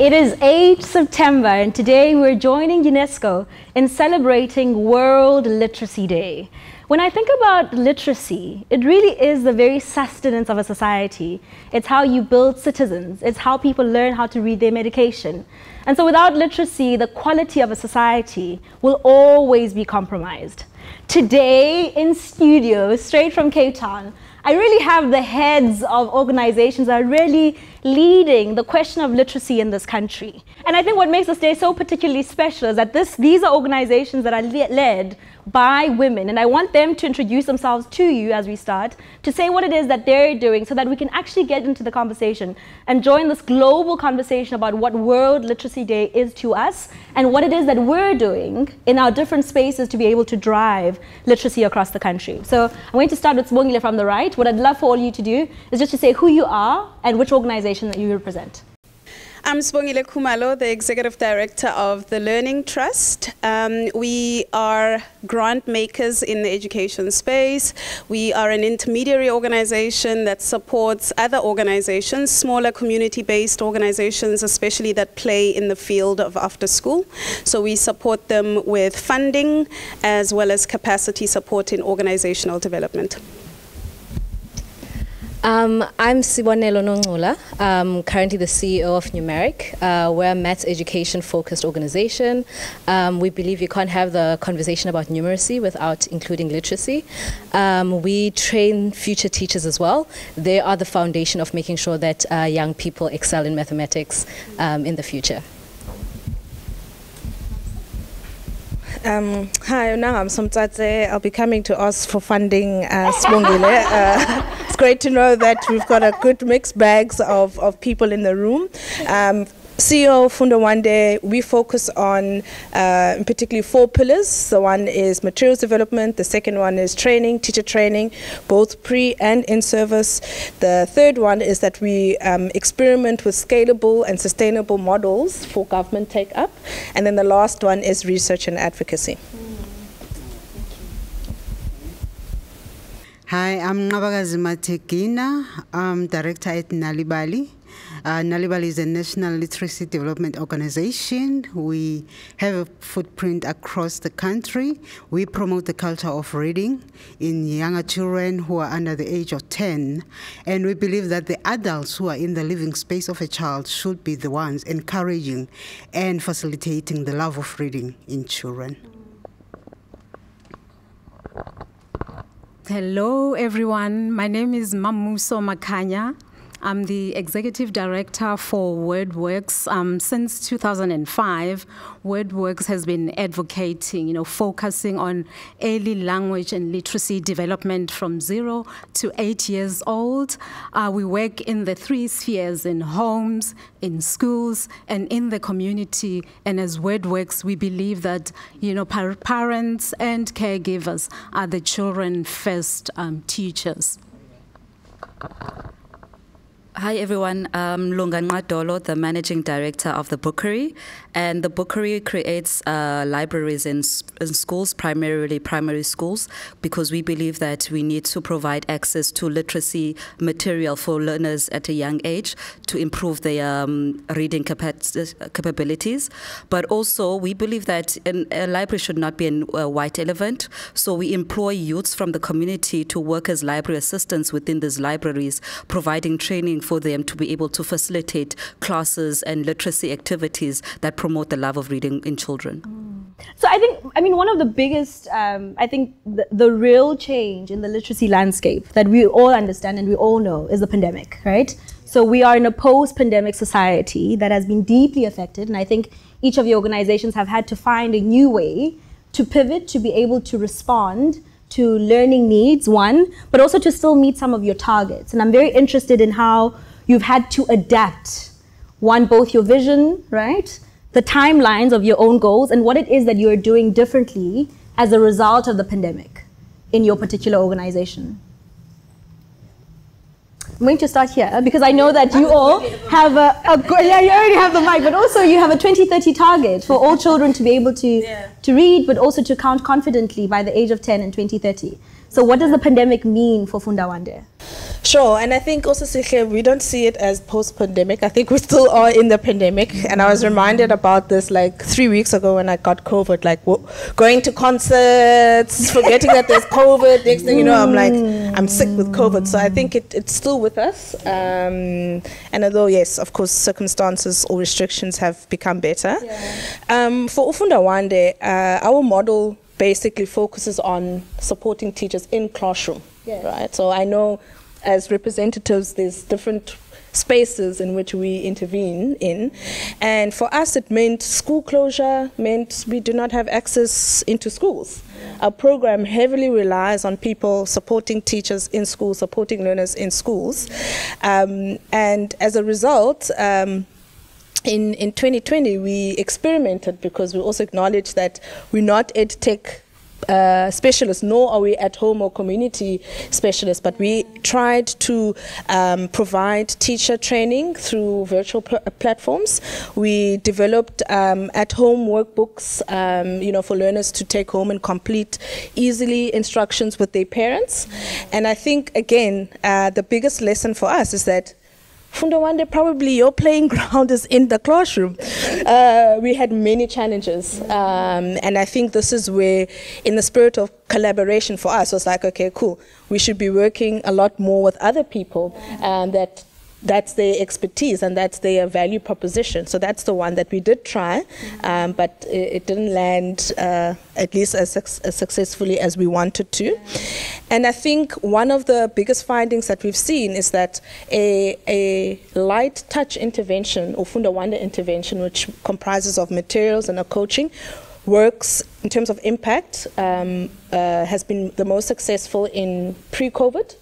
It is 8 September and today we're joining UNESCO in celebrating World Literacy Day. When I think about literacy, it really is the very sustenance of a society. It's how you build citizens. It's how people learn how to read their medication. And so without literacy, the quality of a society will always be compromised. Today in studio, straight from Cape Town, I really have the heads of organizations that are really leading the question of literacy in this country. And I think what makes this day so particularly special is that this, these are organizations that are le led by women. And I want them to introduce themselves to you as we start, to say what it is that they're doing so that we can actually get into the conversation and join this global conversation about what World Literacy Day is to us and what it is that we're doing in our different spaces to be able to drive literacy across the country. So I'm going to start with Sibongile from the right. What I'd love for all you to do is just to say who you are and which organization that you represent. I'm Sibongile Kumalo, the Executive Director of the Learning Trust. Um, we are grant makers in the education space. We are an intermediary organization that supports other organizations, smaller community-based organizations, especially that play in the field of after school. So we support them with funding as well as capacity support in organizational development. Um, I'm Sibonelo I'm currently the CEO of Numeric. Uh, we're a maths education focused organization. Um, we believe you can't have the conversation about numeracy without including literacy. Um, we train future teachers as well. They are the foundation of making sure that uh, young people excel in mathematics um, in the future. Um, hi, now I'm Somtsatse. I'll be coming to us for funding uh, Uh, it's great to know that we've got a good mixed bags of, of people in the room. Um, CEO of Funda Wande, we focus on uh, particularly four pillars. The one is materials development, the second one is training, teacher training, both pre and in service. The third one is that we um, experiment with scalable and sustainable models for government take up. And then the last one is research and advocacy. Hi, I'm Nqabakazi Mathe-Gina. I'm director at Nalibali. Uh, Nalibali is a national literacy development organization. We have a footprint across the country. We promote the culture of reading in younger children who are under the age of 10. And we believe that the adults who are in the living space of a child should be the ones encouraging and facilitating the love of reading in children. Hello, everyone. My name is Mammuso Makhanya. I'm the executive director for WordWorks. Um, since 2005, WordWorks has been advocating, you know, focusing on early language and literacy development from zero to eight years old. Uh, we work in the three spheres in homes, in schools, and in the community. And as WordWorks, we believe that, you know, par parents and caregivers are the children first um, teachers. Hi everyone, I'm Lunga Nqadolo, the managing director of the Bookery. And the Bookery creates uh, libraries in, in, schools, primarily primary schools, because we believe that we need to provide access to literacy material for learners at a young age to improve their um, reading capa capabilities. But also, we believe that a library should not be a white elephant. So we employ youths from the community to work as library assistants within these libraries, providing training for them to be able to facilitate classes and literacy activities that promote the love of reading in children. So I think, I mean, one of the biggest, um, I think the, the, real change in the literacy landscape that we all understand and we all know is the pandemic, right? So we are in a post-pandemic society that has been deeply affected. And I think each of the organizations have had to find a new way to pivot, to be able to respond to learning needs, one, but also to still meet some of your targets. And I'm very interested in how you've had to adapt, one, both your vision, right? The timelines of your own goals and what it is that you're doing differently as a result of the pandemic in your particular organization. I'm going to start here because I know that you all have a, a, yeah, you already have the mic, but also you have a 2030 target for all children to be able to, yeah. to read, but also to count confidently by the age of 10 in 2030. So what does the pandemic mean for Funda Wande? Sure, and I think also Sihle, we don't see it as post-pandemic. I think we still are in the pandemic, and I was reminded about this like three weeks ago when I got COVID. Like w- going to concerts, forgetting that there's COVID. Next thing you know, I'm like, I'm sick with COVID. So I think it, it's still with us. Um, and although yes, of course, circumstances or restrictions have become better. Um, for Ufunda Wande, uh, our model basically focuses on supporting teachers in classroom. Right. So I know as representatives, there's different spaces in which we intervene in. And for us, it meant school closure, meant we do not have access into schools. Our program heavily relies on people supporting teachers in schools, supporting learners in schools. Um, and as a result, um, in, in 2020, we experimented because we also acknowledged that we're not ed tech uh, specialists, nor are we at home or community specialists, but we tried to um, provide teacher training through virtual pl- platforms. We developed um, at home workbooks, um, you know, for learners to take home and complete easily instructions with their parents. And I think, again, uh, the biggest lesson for us is that Funda Wande, probably your playing ground is in the classroom. Uh, we had many challenges, um, and I think this is where, in the spirit of collaboration for us, was like, okay, cool, we should be working a lot more with other people um, that that's their expertise and that's their value proposition. So that's the one that we did try, um, but it, it, didn't land uh, at least as, as, successfully as we wanted to. And I think one of the biggest findings that we've seen is that a, a light touch intervention or Funda Wande intervention, which comprises of materials and a coaching, works in terms of impact, um, uh, has been the most successful in pre-COVID.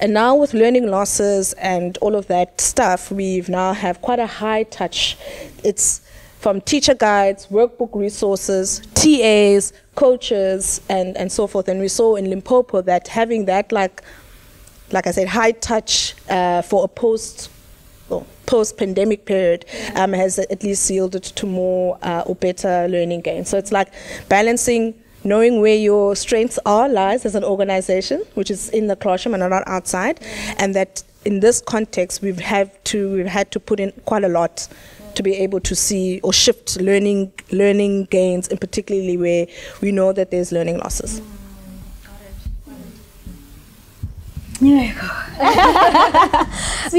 And now with learning losses and all of that stuff, we've now have quite a high touch. It's from teacher guides, workbook resources, TAs, coaches, and, and so forth. And we saw in Limpopo that having that, like, like I said, high touch uh, for a post well, post-pandemic period um, has at least yielded to more uh, or better learning gains. So it's like balancing knowing where your strengths are lies as an organization, which is in the classroom and not outside, and that in this context we've have to we've had to put in quite a lot to be able to see or shift learning learning gains, and particularly where we know that there's learning losses.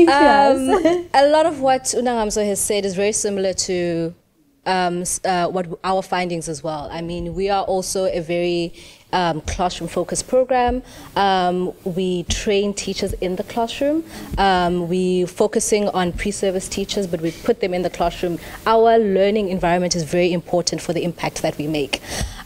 um, a lot of what Unangamso has said is very similar to um, uh, what our findings as well. I mean, we are also a very um, classroom focused program. Um, we train teachers in the classroom. Um, we focusing on pre-service teachers, but we put them in the classroom. Our learning environment is very important for the impact that we make.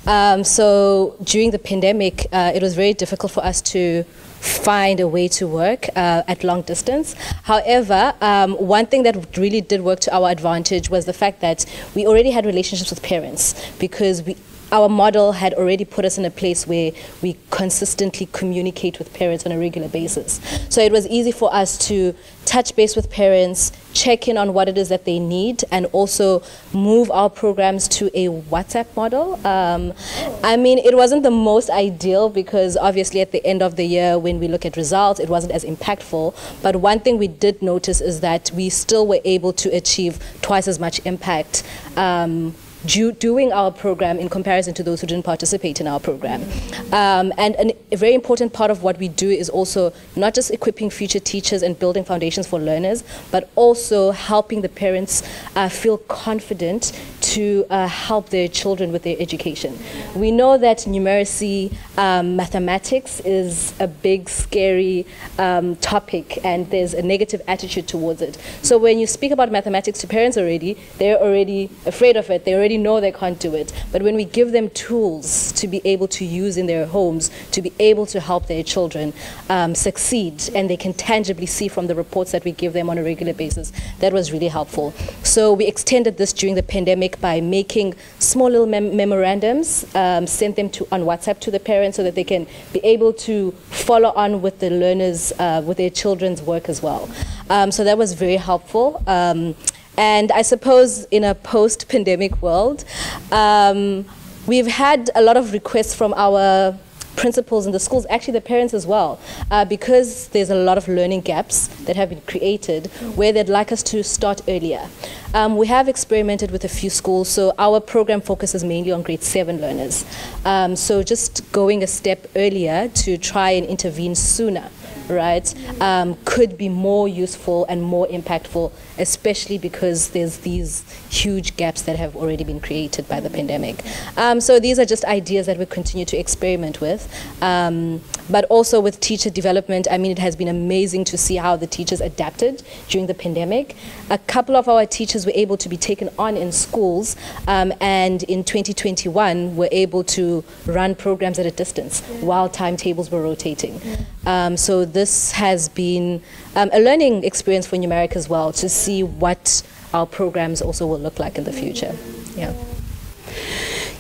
Um, so during the pandemic, uh, it was very difficult for us to find a way to work uh, at long distance. However, um, one thing that really did work to our advantage was the fact that we already had relationships with parents because we our model had already put us in a place where we consistently communicate with parents on a regular basis. So it was easy for us to touch base with parents, check in on what it is that they need, and also move our programs to a WhatsApp model. Um, I mean, it wasn't the most ideal because obviously at the end of the year, when we look at results, it wasn't as impactful. But one thing we did notice is that we still were able to achieve twice as much impact. Um, do, doing our program in comparison to those who didn't participate in our program. Um, and, a very important part of what we do is also not just equipping future teachers and building foundations for learners, but also helping the parents uh, feel confident to uh, help their children with their education. We know that numeracy, um, mathematics is a big, scary um, topic, and there's a negative attitude towards it. So when you speak about mathematics to parents already, they're already afraid of it. They already know they can't do it. But when we give them tools to be able to use in their homes, to be able to help their children um, succeed, and they can tangibly see from the reports that we give them on a regular basis, that was really helpful. So we extended this during the pandemic by making small little mem memorandums, um, sent them to, on WhatsApp to the parents so that they can be able to follow on with the learners, uh, with their children's work as well. Um, so that was very helpful. Um, and I suppose in a post-pandemic world, um, we've had a lot of requests from our principals in the schools, actually the parents as well, uh, because there's a lot of learning gaps that have been created where they'd like us to start earlier. Um, we have experimented with a few schools, so our program focuses mainly on grade seven learners. Um, so just going a step earlier to try and intervene sooner right, um, could be more useful and more impactful, especially because there's these huge gaps that have already been created by the pandemic. Um, so these are just ideas that we continue to experiment with. Um, but also with teacher development, I mean, it has been amazing to see how the teachers adapted during the pandemic. A couple of our teachers were able to be taken on in schools, um, and in 2021 were able to run programs at a distance yeah. while timetables were rotating. Yeah. Um, so this has been um, a learning experience for Numeric as well to see what our programs also will look like in the future. Yeah.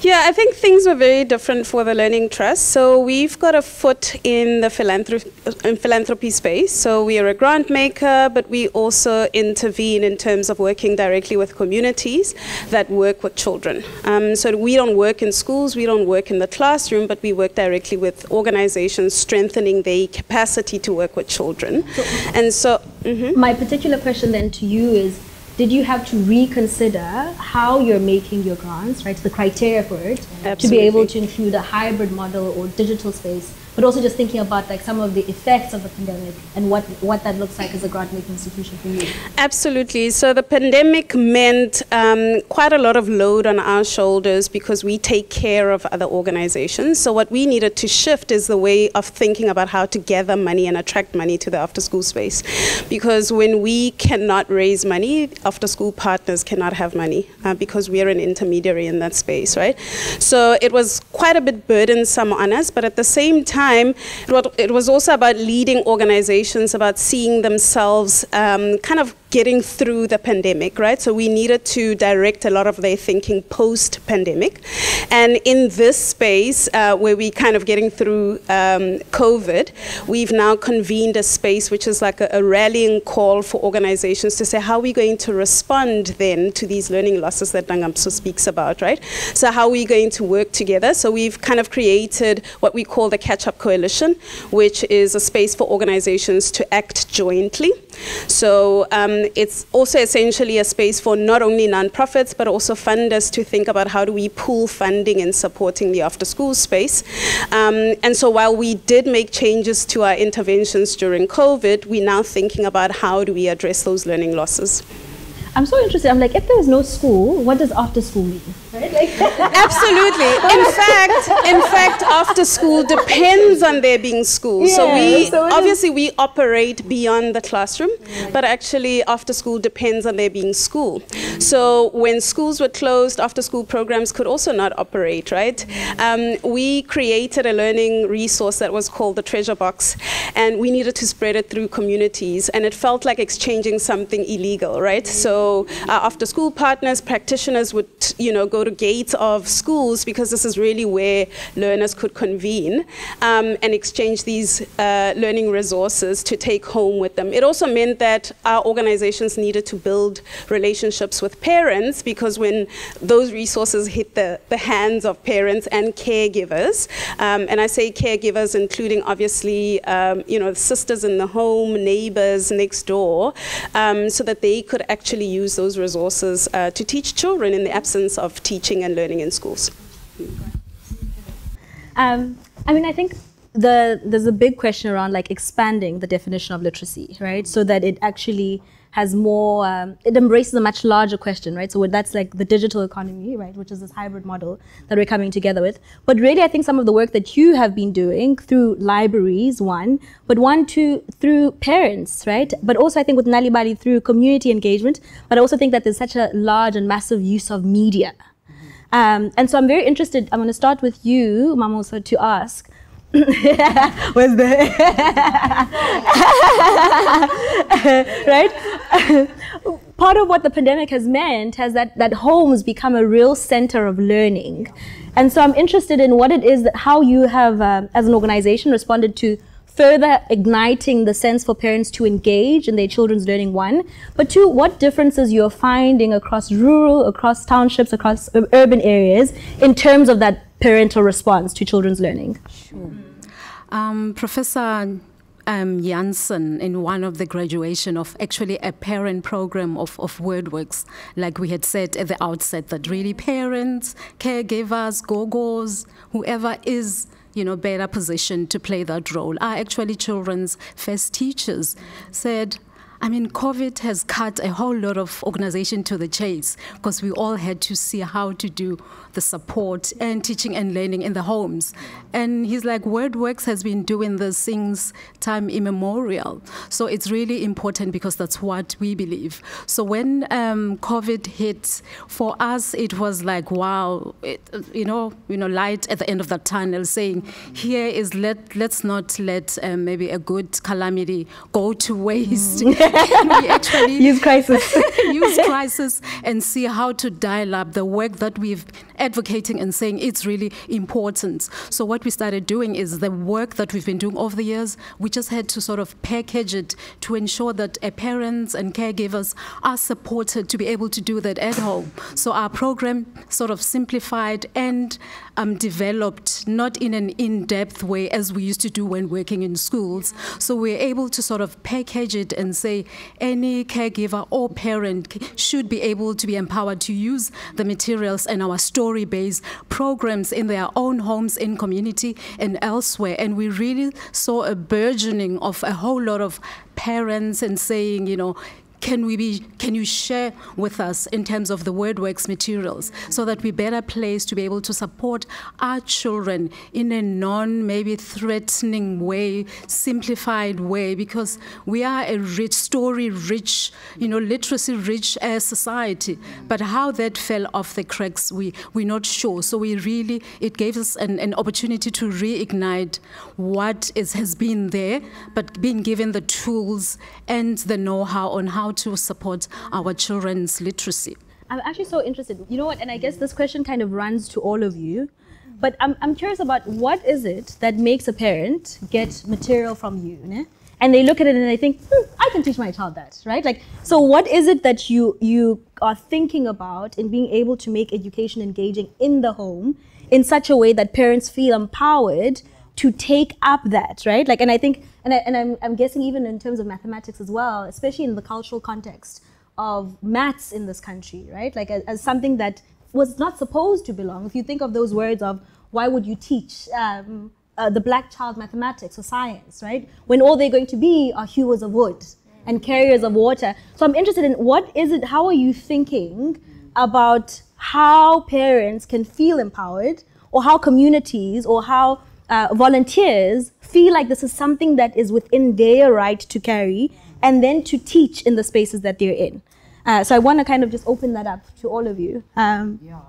Yeah, I think things were very different for the Learning Trust. So we've got a foot in the philanthropy, in philanthropy space. So we are a grant maker, but we also intervene in terms of working directly with communities that work with children. Um, so we don't work in schools, we don't work in the classroom, but we work directly with organizations strengthening their capacity to work with children. So and so, mm-hmm. my particular question then to you is did you have to reconsider how you're making your grants, right? The criteria for it Absolutely. to be able to include a hybrid model or digital space but also just thinking about like some of the effects of the pandemic and what, what that looks like as a grant making institution for you. Absolutely. So the pandemic meant um, quite a lot of load on our shoulders because we take care of other organizations. So what we needed to shift is the way of thinking about how to gather money and attract money to the after school space. Because when we cannot raise money, after school partners cannot have money uh, because we are an intermediary in that space, right? So it was quite a bit burdensome on us, but at the same time, time, it was also about leading organizations, about seeing themselves um, kind of getting through the pandemic, right? So we needed to direct a lot of their thinking post pandemic. And in this space, uh, where we're kind of getting through um, COVID, we've now convened a space which is like a, a, rallying call for organizations to say, how are we going to respond then to these learning losses that Nangamso speaks about, right? So how are we going to work together? So we've kind of created what we call the Catch Up Coalition, which is a space for organizations to act jointly. So um, it's also essentially a space for not only nonprofits but also funders to think about how do we pool funding in supporting the after school space. Um, and so while we did make changes to our interventions during COVID, we're now thinking about how do we address those learning losses. I'm so interested. I'm like, if there's no school, what does after school mean? Right? Like Absolutely. In fact, in fact, after school depends on there being school. Yeah, so we so obviously we operate beyond the classroom, but actually after school depends on there being school. So when schools were closed, after school programs could also not operate, right? Um, we created a learning resource that was called the Treasure Box, and we needed to spread it through communities, and it felt like exchanging something illegal, right? So so uh, after school partners, practitioners would, you know, go to gates of schools because this is really where learners could convene um, and exchange these uh, learning resources to take home with them. It also meant that our organizations needed to build relationships with parents because when those resources hit the, the hands of parents and caregivers, um, and I say caregivers including obviously, um, you know, sisters in the home, neighbors next door, um, so that they could actually use those resources uh, to teach children in the absence of teaching and learning in schools. Um, I mean, I think the, there's a big question around like expanding the definition of literacy, right? So that it actually has more, um, it embraces a much larger question, right? So that's like the digital economy, right? Which is this hybrid model that we're coming together with. But really, I think some of the work that you have been doing through libraries, one, but one, two, through parents, right? But also, I think with Nalibali through community engagement. But I also think that there's such a large and massive use of media. Um, and so I'm very interested, I'm going to start with you, Mammuso, to ask. Was there right? Part of what the pandemic has meant has that that homes become a real center of learning. And so i'm interested in what it is that how you have um, as an organization responded to further igniting the sense for parents to engage in their children's learning, one. But two, what differences you're finding across rural, across townships, across urban areas in terms of that parental response to children's learning? Sure. Um, Professor um, Jansen in one of the graduation of actually a parent program of, of WordWorks, like we had said at the outset, that really parents, caregivers, go-go's, whoever is you know, better positioned to play that role. Are actually children's first teachers, said, I mean, COVID has cut a whole lot of organization to the chase because we all had to see how to do the support and teaching and learning in the homes. And he's like, WordWorks has been doing this since time immemorial. So it's really important because that's what we believe. So when um, COVID hit, for us, it was like, wow, it, you know, you know, light at the end of the tunnel saying, here is let, let's not let um, maybe a good calamity go to waste. Mm. we actually use crisis. use crisis and see how to dial up the work that we've advocating and saying it's really important. So what we started doing is the work that we've been doing over the years, we just had to sort of package it to ensure that parents and caregivers are supported to be able to do that at home. So our program sort of simplified and um, developed not in an in-depth way as we used to do when working in schools. So we're able to sort of package it and say any caregiver or parent should be able to be empowered to use the materials and our story-based programs in their own homes, in community, and elsewhere. And we really saw a burgeoning of a whole lot of parents and saying, you know, can we be can you share with us in terms of the WordWorks materials so that we're better placed to be able to support our children in a non maybe threatening way, simplified way, because we are a rich, story rich, you know, literacy rich as society. But how that fell off the cracks, we, we're not sure. So we really, it gave us an, an opportunity to reignite what is, has been there, but being given the tools and the know-how on how to support our children's literacy. I'm actually so interested. You know what? And I guess this question kind of runs to all of you. But I'm, I'm curious about what is it that makes a parent get material from you? Né? And they look at it and they think, hmm, I can teach my child that, right? Like, so what is it that you you are thinking about in being able to make education engaging in the home in such a way that parents feel empowered to take up that, right? Like, and I think, and, I, and I'm, I'm guessing even in terms of mathematics as well, especially in the cultural context of maths in this country, right? Like as, as something that was not supposed to belong. If you think of those words of why would you teach um, uh, the black child mathematics or science, right? When all they're going to be are hewers of wood and carriers of water. So I'm interested in what is it, how are you thinking about how parents can feel empowered or how communities or how uh, volunteers feel like this is something that is within their right to carry and then to teach in the spaces that they're in. Uh, so I want to kind of just open that up to all of you. Um, yeah.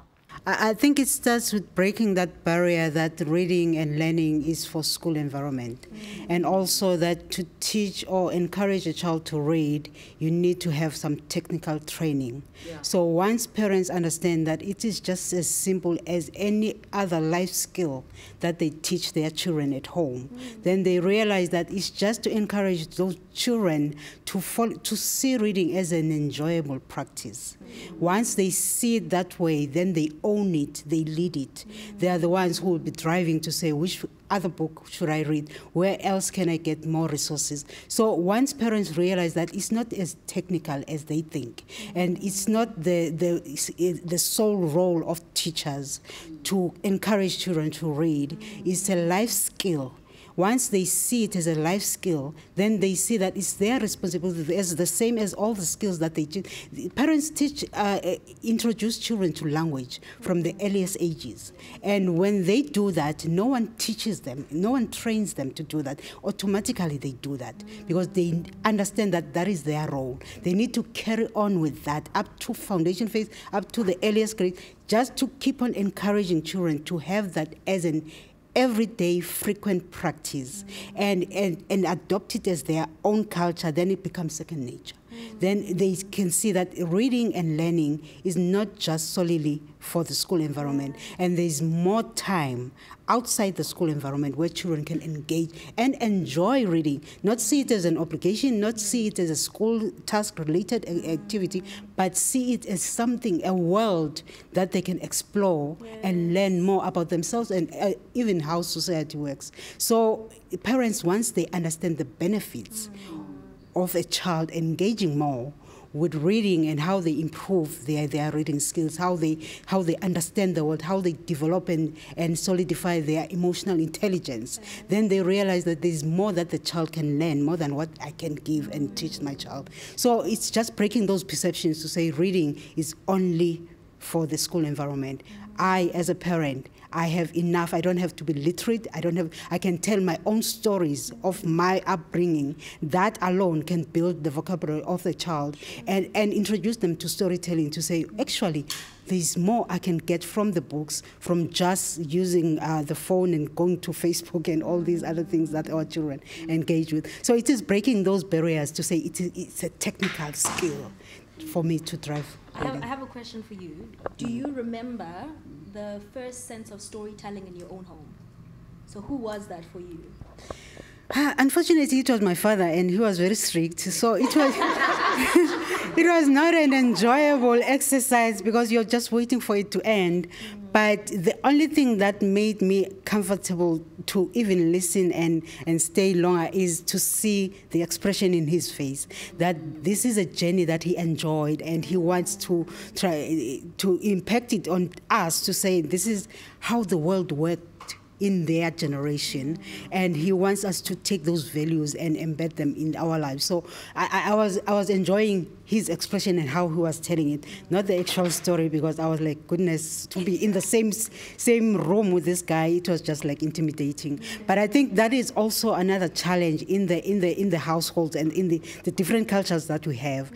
I think it starts with breaking that barrier that reading and learning is for school environment. Mm-hmm. And also that to teach or encourage a child to read, you need to have some technical training. Yeah. So once parents understand that it is just as simple as any other life skill that they teach their children at home, mm-hmm. then they realize that it's just to encourage those children to, follow, to see reading as an enjoyable practice. Mm-hmm. Once they see it that way, then they own it, they lead it. They are the ones who will be driving to say, which other book should I read? Where else can I get more resources? So once parents realize that it's not as technical as they think, and it's not the, the, the sole role of teachers to encourage children to read, it's a life skill once they see it as a life skill, then they see that it's their responsibility as the same as all the skills that they teach. Parents teach, uh, uh, introduce children to language from the earliest ages. And when they do that, no one teaches them, no one trains them to do that. Automatically they do that because they understand that that is their role. They need to carry on with that up to foundation phase, up to the earliest grade, just to keep on encouraging children to have that as an everyday frequent practice mm. and, and, and adopt it as their own culture, then it becomes second nature. Mm. then they can see that reading and learning is not just solely for the school environment, and there's more time outside the school environment where children can engage and enjoy reading, not see it as an obligation, not see it as a school task related activity, but see it as something, a world that they can explore and learn more about themselves and uh, even how society works. So, parents, once they understand the benefits of a child engaging more, with reading and how they improve their, their reading skills, how they how they understand the world, how they develop and, and solidify their emotional intelligence. Then they realize that there's more that the child can learn, more than what I can give and teach my child. So it's just breaking those perceptions to say reading is only for the school environment. I, as a parent, I have enough. I don't have to be literate. I don't have. I can tell my own stories of my upbringing. That alone can build the vocabulary of the child and and introduce them to storytelling. To say actually. There's more I can get from the books, from just using uh, the phone and going to Facebook and all these other things that our children engage with. So it is breaking those barriers to say it is, it's a technical skill for me to drive. I have, I have a question for you. Mm-hmm. Do you remember the first sense of storytelling in your own home? So who was that for you? Ah, unfortunately, it was my father, and he was very strict. So it was it was not an enjoyable exercise because you're just waiting for it to end. Mm. But the only thing that made me comfortable to even listen and, and stay longer is to see the expression in his face that this is a journey that he enjoyed and he wants to try to impact it on us to say this is how the world works in their generation, and he wants us to take those values and embed them in our lives. So I, I was I was enjoying his expression and how he was telling it, not the actual story, because I was like, goodness, to be in the same same room with this guy, it was just like intimidating. But I think that is also another challenge in the in the in the households and in the, the different cultures that we have.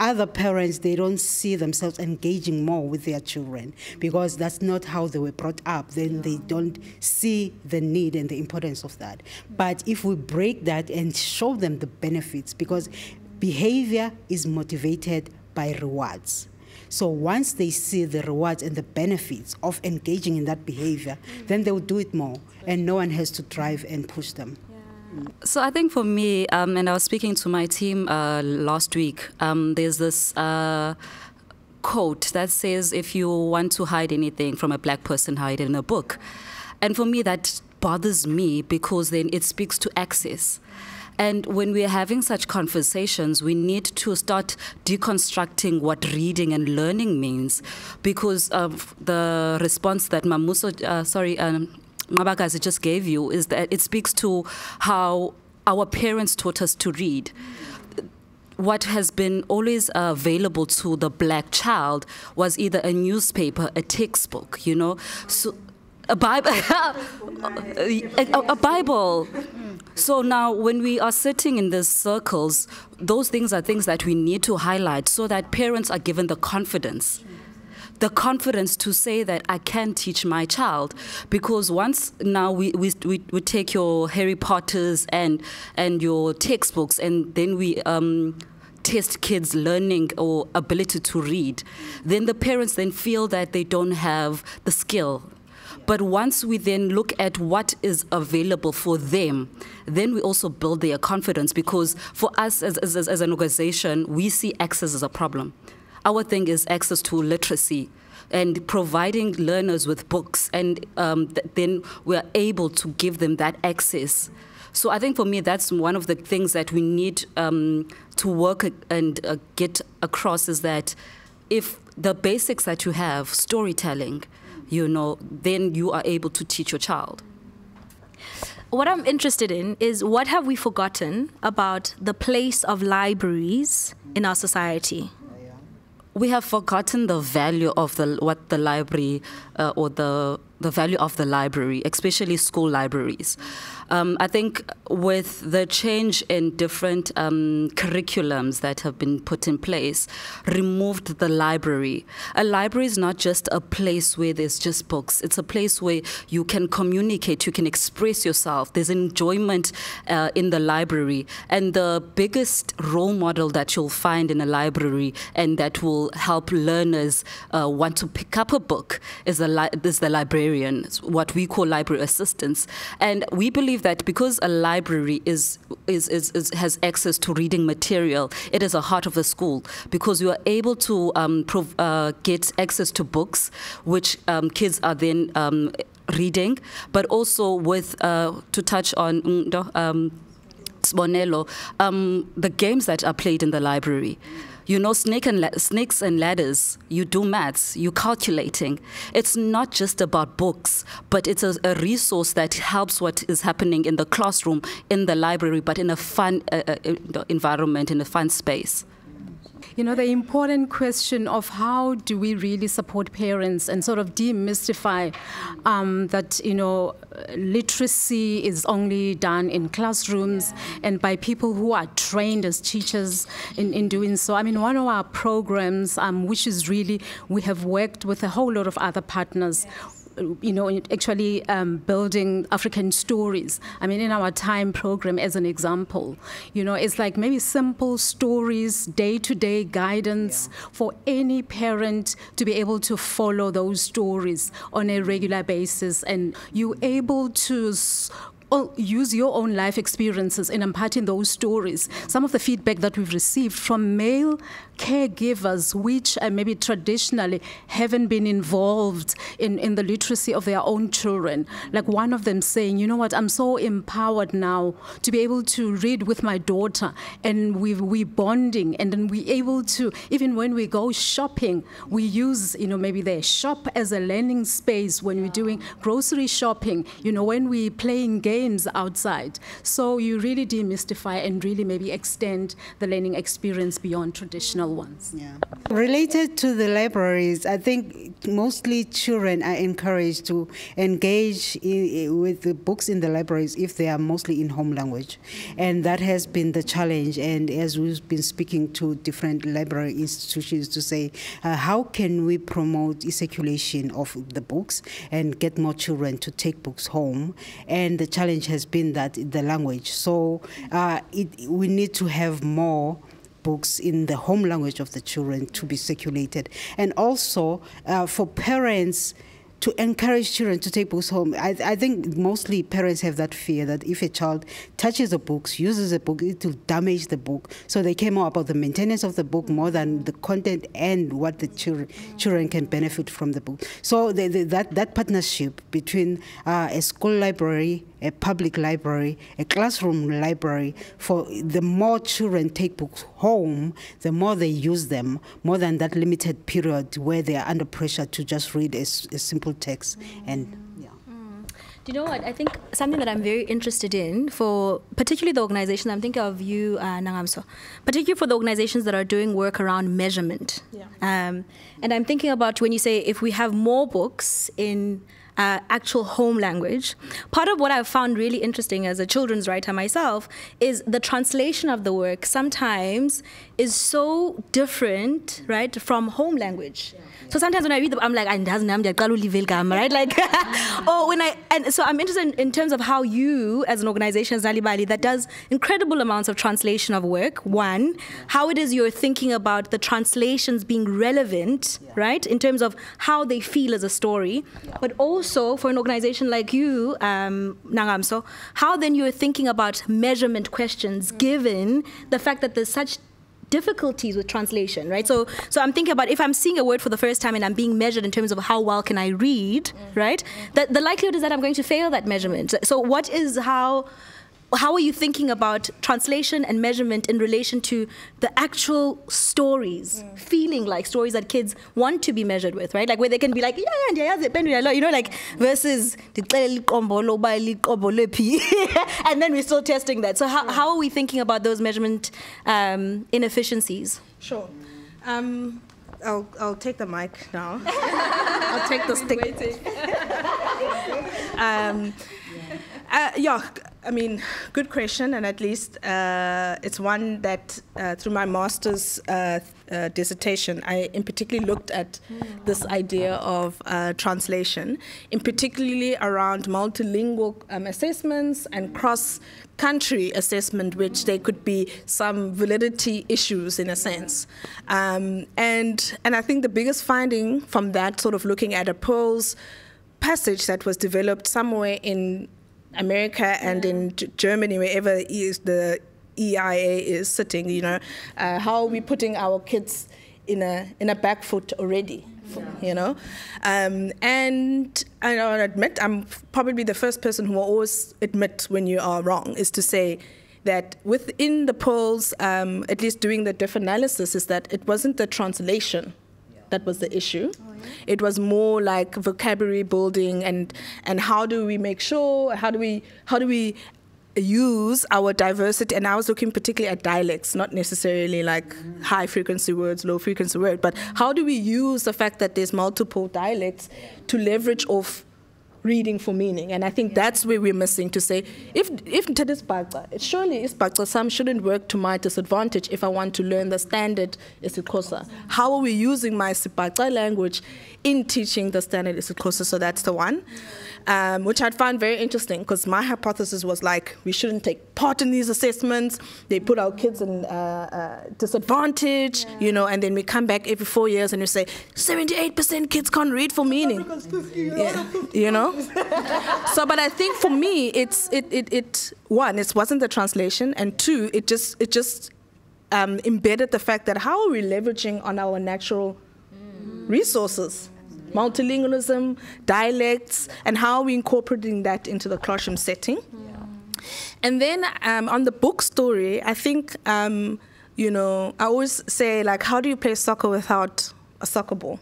Other parents they don't see themselves engaging more with their children because that's not how they were brought up. Then they don't see the need and the importance of that. But if we break that and show them the benefits, because behavior is motivated by rewards. So once they see the rewards and the benefits of engaging in that behavior, mm. then they will do it more, and no one has to drive and push them. So I think for me, um, and I was speaking to my team uh, last week. Um, there's this uh, quote that says, "If you want to hide anything from a black person, hide it in a book." And for me, that bothers me because then it speaks to access. And when we're having such conversations, we need to start deconstructing what reading and learning means because of the response that Mammuso, uh, sorry, um, just gave you is that it speaks to how our parents taught us to read what has been always available to the black child was either a newspaper, a textbook, you know. So a Bible, a, a, a Bible. So now, when we are sitting in these circles, those things are things that we need to highlight so that parents are given the confidence the confidence to say that I can teach my child. Because once now we, we, we, we take your Harry Potters and, and your textbooks and then we um, test kids' learning or ability to read, then the parents then feel that they don't have the skill but once we then look at what is available for them, then we also build their confidence because for us as, as, as an organization, we see access as a problem. Our thing is access to literacy and providing learners with books, and um, th then we're able to give them that access. So I think for me, that's one of the things that we need um, to work and uh, get across is that if the basics that you have, storytelling, you know, then you are able to teach your child. What I'm interested in is what have we forgotten about the place of libraries in our society? We have forgotten the value of the what the library uh, or the the value of the library, especially school libraries. Um, I think with the change in different um, curriculums that have been put in place, removed the library. A library is not just a place where there's just books. It's a place where you can communicate, you can express yourself. There's enjoyment uh, in the library, and the biggest role model that you'll find in a library and that will help learners uh, want to pick up a book is, a is the librarian, what we call library assistants. And we believe that because a library is, is, is, is has access to reading material, it is a heart of the school because you are able to um, uh, get access to books, which um, kids are then um, reading, but also with, uh, to touch on, um, um, the games that are played in the library. You know, snake and snakes and ladders, you do maths, you calculating. It's not just about books, but it's a, a resource that helps what is happening in the classroom, in the library, but in a fun uh, uh, environment, in a fun space. You know, the important question of how do we really support parents and sort of demystify um, that, you know, literacy is only done in classrooms and by people who are trained as teachers in, in doing so. I mean, one of our programs, um, which is really, we have worked with a whole lot of other partners you know, actually um, building African stories. I mean, in our time program, as an example, you know, it's like maybe simple stories, day-to-day guidance yeah. for any parent to be able to follow those stories on a regular basis, and you able to use your own life experiences in imparting those stories. Some of the feedback that we've received from male caregivers, which uh, maybe traditionally haven't been involved in, in the literacy of their own children. Like one of them saying, you know what, I'm so empowered now to be able to read with my daughter and we, we bonding and then we able to, even when we go shopping, we use, you know, maybe their shop as a learning space when we're doing grocery shopping, you know, when we're playing games outside. So you really demystify and really maybe extend the learning experience beyond traditional ones. Yeah. Related to the libraries, I think mostly children are encouraged to engage in, with the books in the libraries if they are mostly in home language. And that has been the challenge. And as we've been speaking to different library institutions to say, uh, how can we promote circulation of the books and get more children to take books home? And the challenge has been that the language. So uh, it, we need to have more books in the home language of the children to be circulated. And also uh, for parents, to encourage children to take books home. I, I, think mostly parents have that fear that if a child touches a book, uses a book, it will damage the book. So they care more about the maintenance of the book more than the content and what the children, children can benefit from the book. So that, that partnership between uh, a school library a public library, a classroom library, for the more children take books home, the more they use them, more than that limited period where they are under pressure to just read a, a simple text and do you know what? I think something that I'm very interested in for particularly the organizations, I'm thinking of you, uh, Nangamso, particularly for the organizations that are doing work around measurement. Yeah. Um, and I'm thinking about when you say if we have more books in uh, actual home language. Part of what I've found really interesting as a children's writer myself is the translation of the work sometimes is so different, right, from home language. Yeah. So sometimes when I read them, I'm like, I doesn't right? Like, or when I, and so I'm interested in, in, terms of how you, as an organization, as Nalibali, that does incredible amounts of translation of work, one, how it is you're thinking about the translations being relevant, right, in terms of how they feel as a story, but also for an organization like you, um, Nangamso, how then you're thinking about measurement questions given the fact that there's such difficulties with translation, right? So, so I'm thinking about if I'm seeing a word for the first time and I'm being measured in terms of how well can I read, right? Mm-hmm. The, the likelihood is that I'm going to fail that measurement. So, what is how how are you thinking about translation and measurement in relation to the actual stories, mm. feeling like stories that kids want to be measured with, right? Like where they can be like, yeah, yeah, yeah, you know, like versus and then we're still testing that. So how, yeah. how are we thinking about those measurement um, inefficiencies? Sure. Um, I'll, I'll take the mic now. I'll take the stick. um, uh, yeah I mean, good question, and at least uh, it's one that uh, through my master's uh, uh dissertation, I in particular looked at this idea of uh, translation, in particularly around multilingual um, assessments and cross-country assessment, which there could be some validity issues in a sense. Um, and and I think the biggest finding from that sort of looking at a PIRLS passage that was developed somewhere in America and in Germany, wherever is the EIA is sitting, you know, uh, how are we putting our kids in a in a back foot already? You know, um, and I will admit I'm probably the first person who will always admit when you are wrong is to say that within the polls, um, at least doing the diff analysis, is that it wasn't the translation that was the issue. Oh, yeah? It was more like vocabulary building and and how do we make sure how do we how do we use our diversity? And I was looking particularly at dialects, not necessarily like high frequency words, low frequency words, but how do we use the fact that there's multiple dialects to leverage off reading for meaning. And I think that's where we're missing to say, if if it surely is Baca, some shouldn't work to my disadvantage if I want to learn the standard isiXhosa. How are we using my Sibaca language in teaching the standard isiXhosa? So that's the one um, which I found very interesting because my hypothesis was like we shouldn't take part in these assessments. They put our kids in uh, uh, disadvantage, yeah. you know, and then we come back every four years and we say 78% kids can't read for meaning. Yeah. you know? so, but I think for me, it's, it, it, it, one, it wasn't the translation, and two, it just, it just um, embedded the fact that how are we leveraging on our natural mm. resources? Multilingualism, dialects, and how are we incorporating that into the classroom setting. Yeah. And then um, on the book story, I think, um, you know, I always say, like, how do you play soccer without a soccer ball?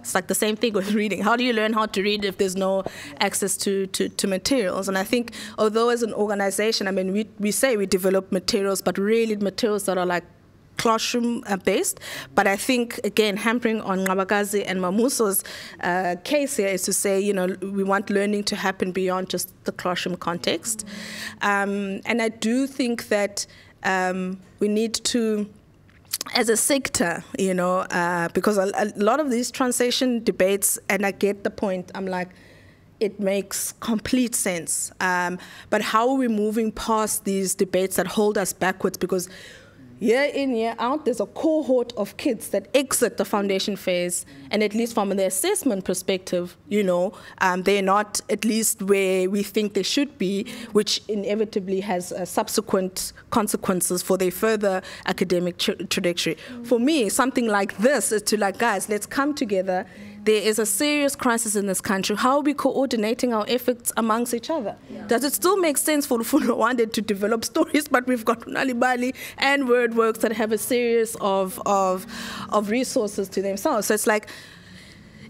It's like the same thing with reading. How do you learn how to read if there's no access to, to, to, materials? And I think, although as an organization, I mean, we, we say we develop materials, but really materials that are like classroom uh, based. But I think, again, hampering on Nqabakazi and Mammuso's uh, case here is to say, you know, we want learning to happen beyond just the classroom context. Um, and I do think that um, we need to as a sector, you know, uh, because a, a, lot of these translation debates, and I get the point, I'm like, it makes complete sense. Um, but how are we moving past these debates that hold us backwards? Because year in, year out, there's a cohort of kids that exit the foundation phase, and at least from the assessment perspective, you know, um, they're not at least where we think they should be, which inevitably has uh, subsequent consequences for their further academic tra trajectory. For me, something like this is to like, guys, let's come together there is a serious crisis in this country. How are we coordinating our efforts amongst each other? Yeah. Does it still make sense for Funda Wande to develop stories, but we've got Nalibali and WordWorks that have a series of, of, of resources to themselves? So it's like,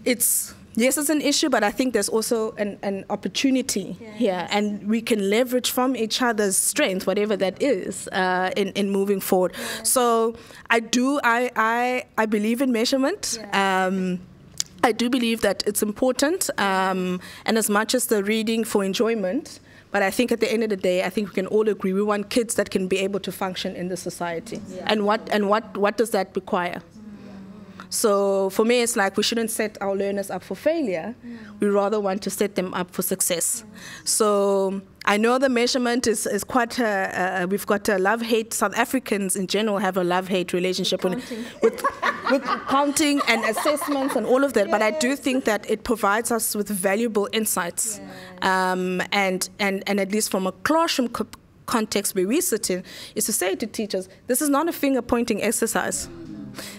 it's yes, it's an issue, but I think there's also an, an opportunity yeah. here, and we can leverage from each other's strength, whatever that is, uh, in, in moving forward. Yeah. So I do, I, I, I believe in measurement. Yeah. Um, I do believe that it's important, um, and as much as the reading for enjoyment, but I think at the end of the day, I think we can all agree we want kids that can be able to function in the society. Yeah. And what and what what does that require? So for me, it's like we shouldn't set our learners up for failure. We rather want to set them up for success. So I know the measurement is, is quite, a, we've got a love hate. South Africans in general have a love hate relationship with, with, with, counting and assessments and all of that. But I do think that it provides us with valuable insights. Um, and, and, and at least from a classroom co context where we sit in, is to say to teachers, this is not a finger pointing exercise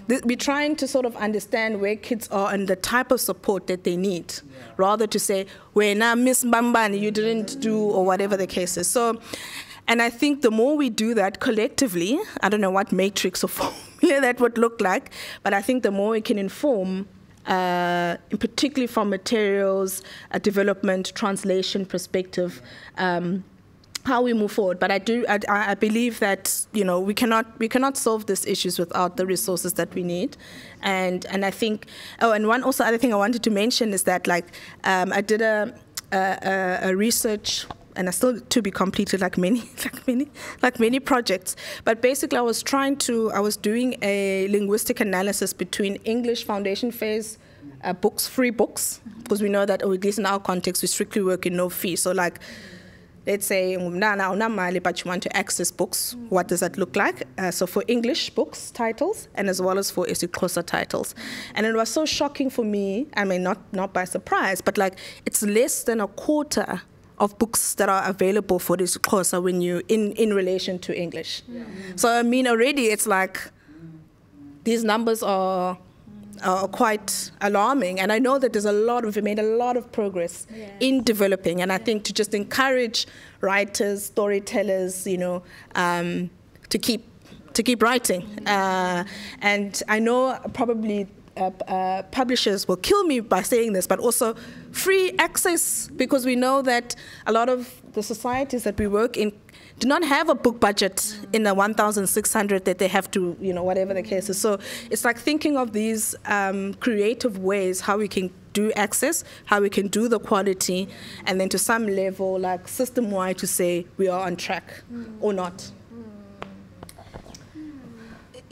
we're trying to sort of understand where kids are and the type of support that they need, rather to say, "Well, now, Miss Bambani, you didn't do," or whatever the case is. So, and I think the more we do that collectively, I don't know what matrix or formula that would look like, but I think the more we can inform uh, particularly from materials, development, translation perspective, um, how we move forward. But I do, I, I, believe that you know we cannot we cannot solve these issues without the resources that we need, and and I think oh, and one also other thing I wanted to mention is that like um, I did a, a, a research and are still to be completed, like many, like many, like many projects. But basically, I was trying to, I was doing a linguistic analysis between English foundation phase uh, books, free books, because we know that, at least in our context, we strictly work in no fee. So like let's say mm na now na Mali but you want to access books what does that look like? Uh, so for english books titles and as well as for isiXhosa titles. And it was so shocking for me i mean not not by surprise but like it's less than a quarter of books that are available for this course when you in in relation to english. Yeah. so i mean already it's like these numbers are uh, quite alarming. And I know that there's a lot of, we made a lot of progress yeah. in developing. And I think to just encourage writers, storytellers, you know, um, to keep to keep writing. Uh, and I know probably uh, uh, publishers will kill me by saying this, but also free access because we know that a lot of the societies that we work in do not have a book budget in the 1,600 that they have to, you know, whatever the case is. So it's like thinking of these um, creative ways how we can do access, how we can do the quality, and then to some level, like system-wide, to say we are on track or not.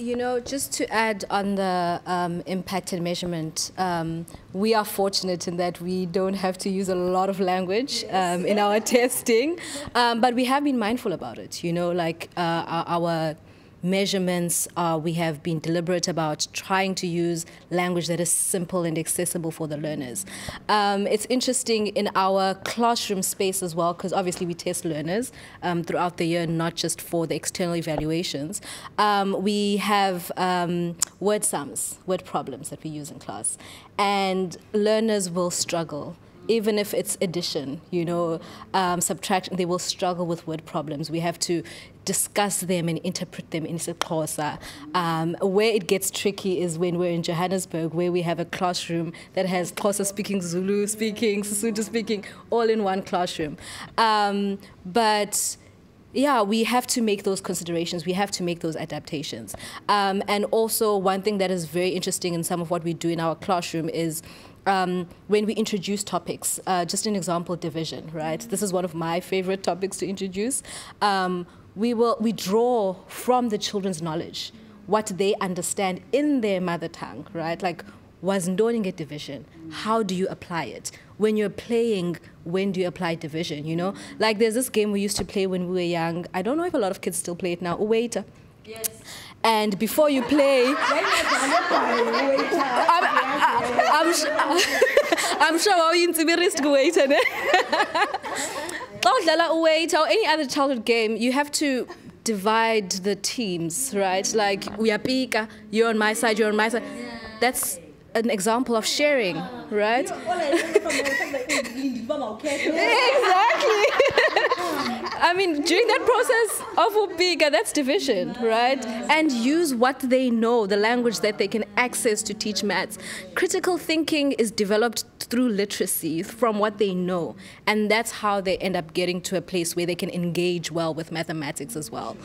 You know, just to add on the um, impact and measurement, um, we are fortunate in that we don't have to use a lot of language um, in our testing, um, but we have been mindful about it. You know, like uh, our, our measurements. Uh, we have been deliberate about trying to use language that is simple and accessible for the learners. Um, it's interesting in our classroom space as well, because obviously we test learners um, throughout the year, not just for the external evaluations. Um, we have um, word sums, word problems that we use in class, and learners will struggle even if it's addition, you know, um, subtraction, they will struggle with word problems. We have to discuss them and interpret them in isiXhosa. Um, where it gets tricky is when we're in Johannesburg, where we have a classroom that has Xhosa speaking, Zulu speaking, Sesotho speaking, all in one classroom. Um, but yeah, we have to make those considerations. We have to make those adaptations. Um, and also, one thing that is very interesting in some of what we do in our classroom is um, when we introduce topics. Uh, just an example, division, right? This is one of my favorite topics to introduce. Um, we will we draw from the children's knowledge what they understand in their mother tongue, right? Like was ndoni a division? How do you apply it? When you're playing, when do you apply division? You know, like there's this game we used to play when we were young. I don't know if a lot of kids still play it now. Wait. Yes. And before you play, I'm, I'm, I'm sure awuyintsibirist kuwaiter ne xa oh, udlala uwaiter or oh, any other childhood game you have to divide the teams right like uyapika you're on my side you're on my side that's an example of sharing, right? exactly. I mean, during that process of Upiga, that's division, right? And use what they know, the language that they can access to teach maths. Critical thinking is developed through literacy from what they know. And that's how they end up getting to a place where they can engage well with mathematics as well.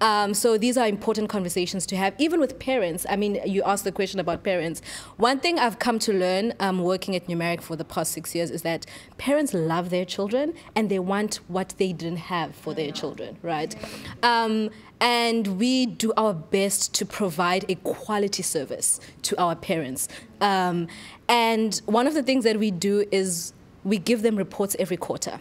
Um, so these are important conversations to have, even with parents. I mean, you asked the question about parents. One thing I've come to learn um, working at Numeric for the past six years is that parents love their children and they want what they didn't have for their children, right? Um, and we do our best to provide a quality service to our parents. Um, and one of the things that we do is we give them reports every quarter.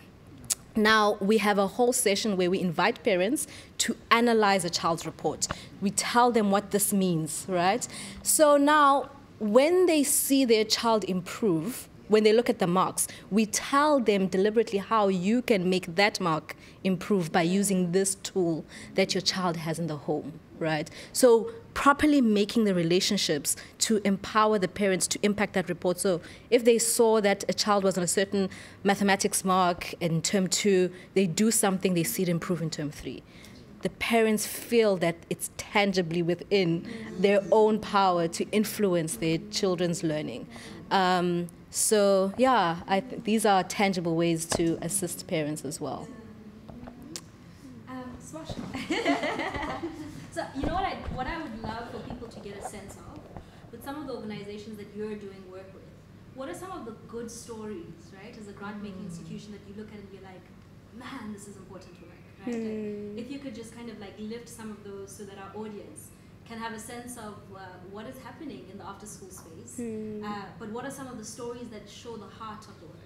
Now, we have a whole session where we invite parents to analyze a child's report. We tell them what this means, right? So now, when they see their child improve, when they look at the marks, we tell them deliberately how you can make that mark improve by using this tool that your child has in the home, right? So properly making the relationships to empower the parents to impact that report. So if they saw that a child was on a certain mathematics mark in term two, they do something, they see it improve in term three. The parents feel that it's tangibly within their own power to influence their children's learning. Um, so yeah, these are tangible ways to assist parents as well. Um, so you know what I, what I would love for people to get a sense of, with some of the organizations that you're doing work with, what are some of the good stories, right, as a grant-making mm. institution that you look at and you're like, man, this is important work, right? Like, if you could just kind of like lift some of those so that our audience can have a sense of uh, what is happening in the after school space, uh, but what are some of the stories that show the heart of the work?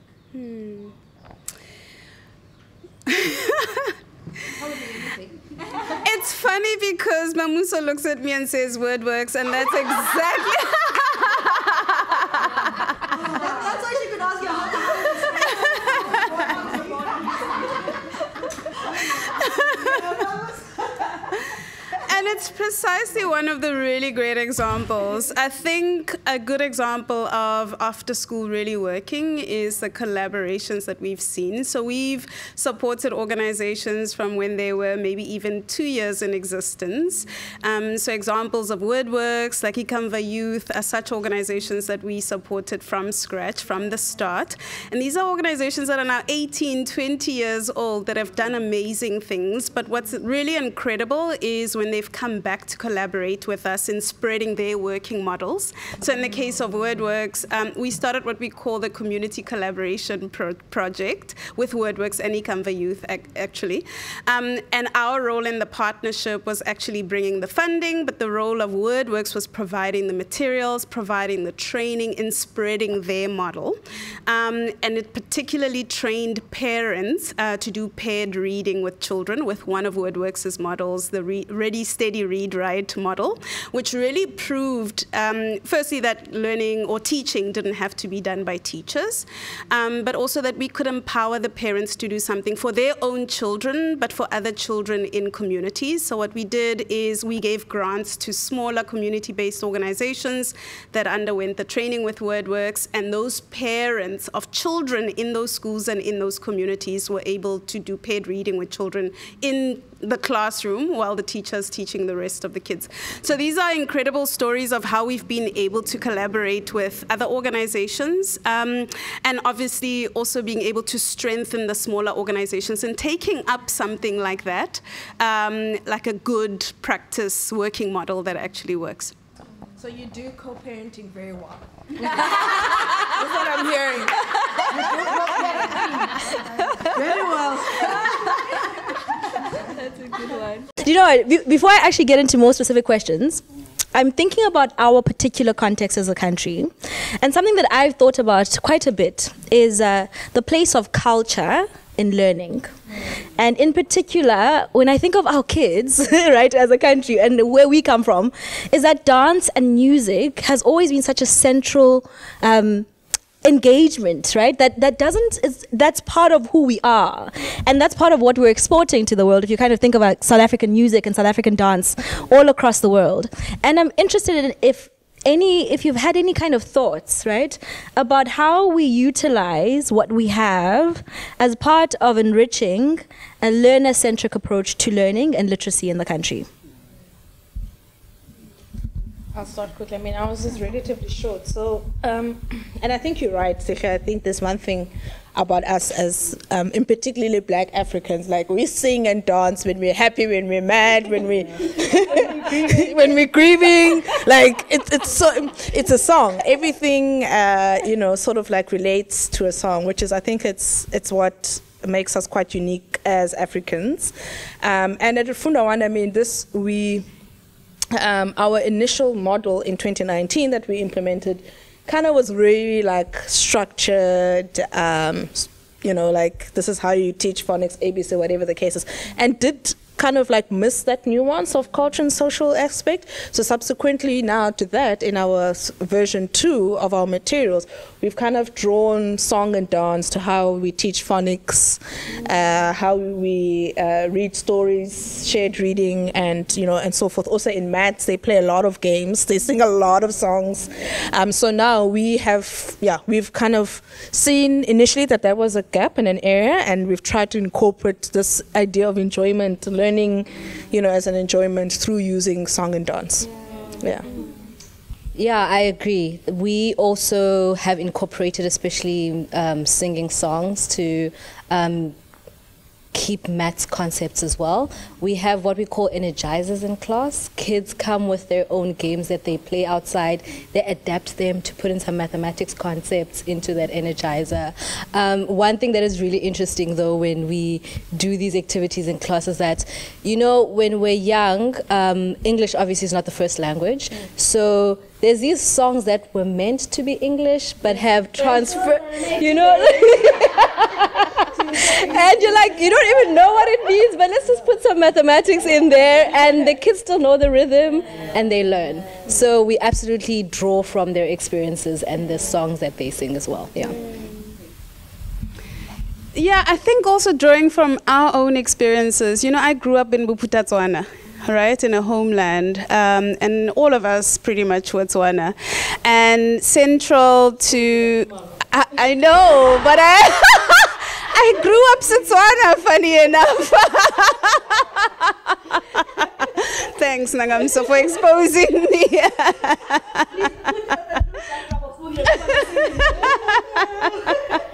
It's funny because Mammuso looks at me and says WordWorks, and that's exactly. That's why she could ask you And it's precisely one of the really great examples. I think a good example of after school really working is the collaborations that we've seen. So we've supported organizations from when they were maybe even two years in existence. Um, so examples of WordWorks, like Ikamva Youth, are such organizations that we supported from scratch, from the start. And these are organizations that are now 18, 20 years old that have done amazing things. But what's really incredible is when they've come back to collaborate with us in spreading their working models. So in the case of WordWorks, um, we started what we call the Community Collaboration Pro- Project with WordWorks and Ikamva Youth, ac- actually. Um, and our role in the partnership was actually bringing the funding, but the role of WordWorks was providing the materials, providing the training in spreading their model. Um, and it particularly trained parents uh, to do paired reading with children with one of WordWorks' models, the Re- Ready, Steady, Read, Write model, which really proved, um, firstly, that learning or teaching didn't have to be done by teachers, um, but also that we could empower the parents to do something for their own children, but for other children in communities. So, what we did is we gave grants to smaller community based organizations that underwent the training with WordWorks, and those parents of children in those schools and in those communities were able to do paired reading with children in the classroom while the teacher's teaching the rest of the kids. So these are incredible stories of how we've been able to collaborate with other organizations um, and obviously also being able to strengthen the smaller organizations and taking up something like that, um, like a good practice working model that actually works. So you do co-parenting very well. That's what I'm hearing. very well. That's a good one. You know what? Before I actually get into more specific questions, I'm thinking about our particular context as a country. And something that I've thought about quite a bit is uh, the place of culture in learning. And in particular, when I think of our kids, right, as a country and where we come from, is that dance and music has always been such a central um, engagement right? That that doesn't that's part of who we are. And that's part of what we're exporting to the world. If you kind of think about south african music and south african dance all across the world. And i'm interested in if any if you've had any kind of thoughts right about how we utilize what we have as part of enriching a learner centric approach to learning and literacy in the country I'll start quickly. I mean, ours is relatively short. So, um, and I think you're right, Sihle. I think there's one thing about us as, um, in particularly black Africans, like we sing and dance when we're happy, when we're mad, when we, when we're grieving. Like it's it's so it's a song. Everything, uh, you know, sort of like relates to a song, which is I think it's it's what makes us quite unique as Africans. Um, and at Funda Wande, I mean, this we um, our initial model in 2019 that we implemented kind of was really like structured um, you know like this is how you teach phonics abc whatever the case is and did kind of like miss that nuance of culture and social aspect. So subsequently now to that in our version 2 of our materials we've kind of drawn song and dance to how we teach phonics uh, how we uh, read stories shared reading and you know and so forth. Also in maths they play a lot of games. They sing a lot of songs. Um, so now we have yeah we've kind of seen initially that there was a gap in an area and we've tried to incorporate this idea of enjoyment learning you know as an enjoyment through using song and dance yeah. Yeah, I agree. We also have incorporated, especially um, singing songs, to um, keep maths concepts as well. We have what we call energizers in class. Kids come with their own games that they play outside. They adapt them to put in some mathematics concepts into that energizer. Um, one thing that is really interesting though when we do these activities in class is that, you know, when we're young, um, English obviously is not the first language. So there's these songs that were meant to be English but have transferred, you know. and you're like, you don't even know what it means, but let's just put some mathematics in there, and the kids still know the rhythm and they learn. So we absolutely draw from their experiences and the songs that they sing as well. Yeah. Yeah, I think also drawing from our own experiences. You know, I grew up in Bophuthatswana right, in a homeland, um, and all of us pretty much were Tswana. And central to, I, I know, but I, I grew up Setswana, funny enough. Thanks, Nangamso, for exposing me.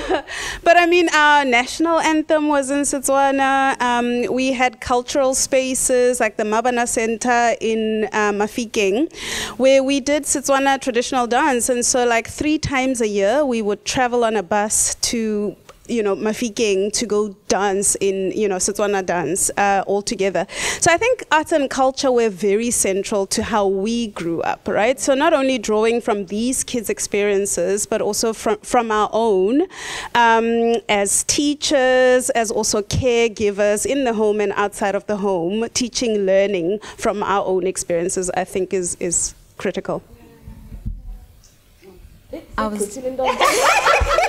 but I mean, our national anthem was in Setswana. Um, we had cultural spaces like the Mmabana Center in uh, where we did Setswana traditional dance. And so, like three times a year, we would travel on a bus to you know, Mafikeng to go dance in, you know, Setswana dance uh, all together. So I think art and culture were very central to how we grew up, right? So not only drawing from these kids' experiences, but also from, from our own um, as teachers, as also caregivers in the home and outside of the home, teaching, learning from our own experiences, I think is, is critical. I was.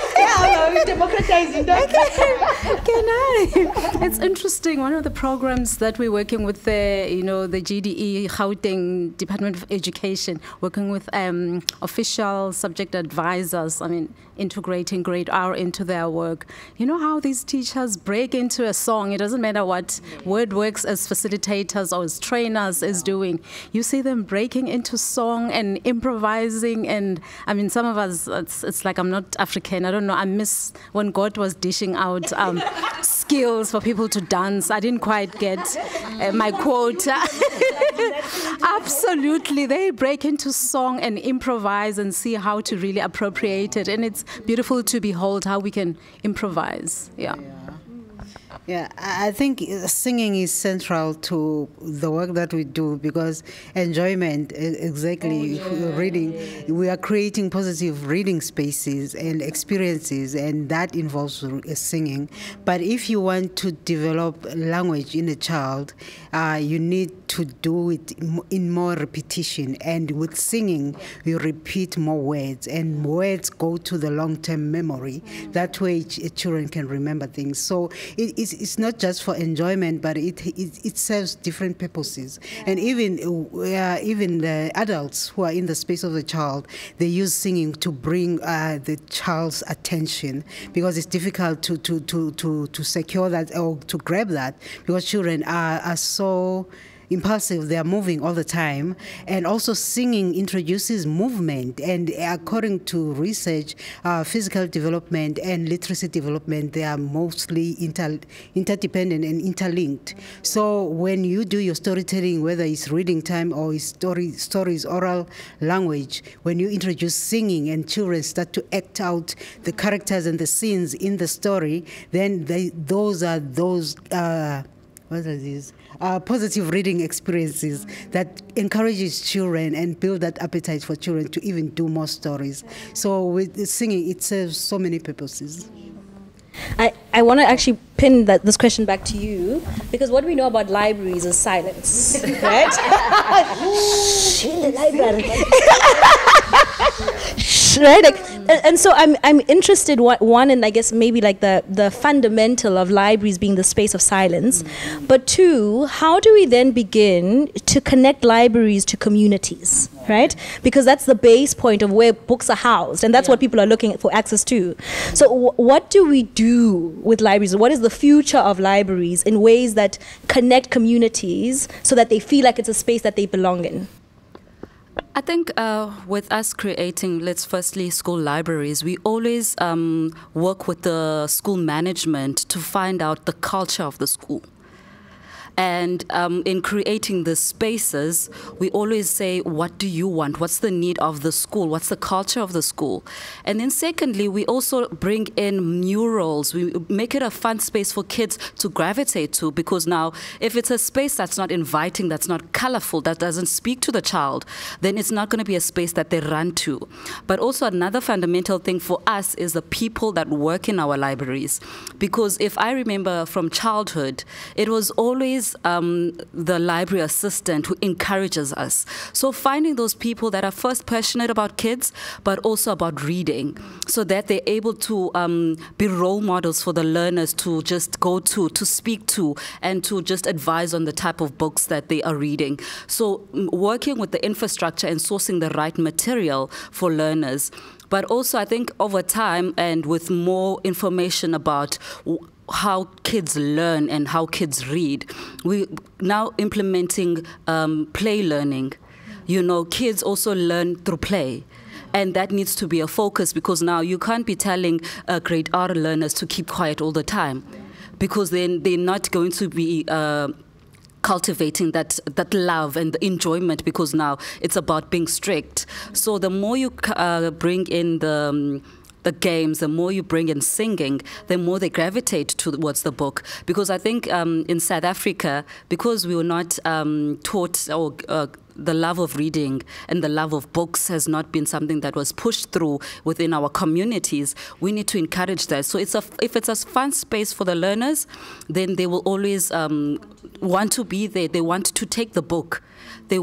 democratizing. Can I? It's interesting. One of the programs that we're working with the, you know, the GDE Gauteng Department of Education, working with um, official subject advisors. I mean, integrating grade R into their work. You know how these teachers break into a song. It doesn't matter what WordWorks as facilitators or as trainers is doing. You see them breaking into song and improvising. And I mean, some of us, it's, it's like I'm not African. I don't know. I miss when God was dishing out um, skills for people to dance. I didn't quite get uh, my quota. Absolutely. They break into song and improvise and see how to really appropriate it. And it's beautiful to behold how we can improvise. Yeah. yeah. Yeah, I think singing is central to the work that we do because enjoyment, exactly, oh, yeah. reading, we are creating positive reading spaces and experiences, and that involves singing. But if you want to develop language in a child, uh, you need to do it in more repetition. And with singing, you repeat more words, and words go to the long term memory. That way, children can remember things. So it, it's it's not just for enjoyment, but it it, it serves different purposes. And even uh, even the adults who are in the space of the child, they use singing to bring uh, the child's attention because it's difficult to to to to to secure that or to grab that because children are are so impulsive, they are moving all the time. And also, singing introduces movement. And according to research, uh, physical development and literacy development, they are mostly inter interdependent and interlinked. So, when you do your storytelling, whether it's reading time or story, stories, oral language, when you introduce singing and children start to act out the characters and the scenes in the story, then they, those are those. Uh, what are these? Uh, positive reading experiences that encourages children and build that appetite for children to even do more stories. So with singing, it serves so many purposes. I, I want to actually pin that, this question back to you because what we know about libraries is silence, right? library. right? Like, and, and, so I'm, I'm interested, what, one, in I guess maybe like the, the fundamental of libraries being the space of silence, mm-hmm. but two, how do we then begin to connect libraries to communities, right? Because that's the base point of where books are housed, and that's yeah. what people are looking for access to. So, w- what do we do with libraries? What is the future of libraries in ways that connect communities so that they feel like it's a space that they belong in? I think uh, with us creating, let's firstly school libraries, we always um, work with the school management to find out the culture of the school. And um, in creating the spaces, we always say, what do you want? What's the need of the school? What's the culture of the school? And then secondly, we also bring in murals. We make it a fun space for kids to gravitate to because now if it's a space that's not inviting, that's not colorful, that doesn't speak to the child, then it's not going to be a space that they run to. But also another fundamental thing for us is the people that work in our libraries. Because if I remember from childhood, it was always um, the library assistant who encourages us. So finding those people that are first passionate about kids, but also about reading, so that they're able to um, be role models for the learners to just go to, to speak to, and to just advise on the type of books that they are reading. So working with the infrastructure and sourcing the right material for learners. But also, I think over time and with more information about how kids learn and how kids read. We now implementing um, play learning. You know, kids also learn through play. And that needs to be a focus because now you can't be telling uh, grade R learners to keep quiet all the time because then they're not going to be uh, cultivating that that love and the enjoyment because now it's about being strict. So the more you uh, bring in the um, the games, the more you bring in singing, the more they gravitate towards the book. Because I think um, in South Africa, because we were not um, taught or uh, the love of reading and the love of books has not been something that was pushed through within our communities. We need to encourage that. So it's a, if it's a fun space for the learners, then they will always um, want to be there. They want to take the book. They,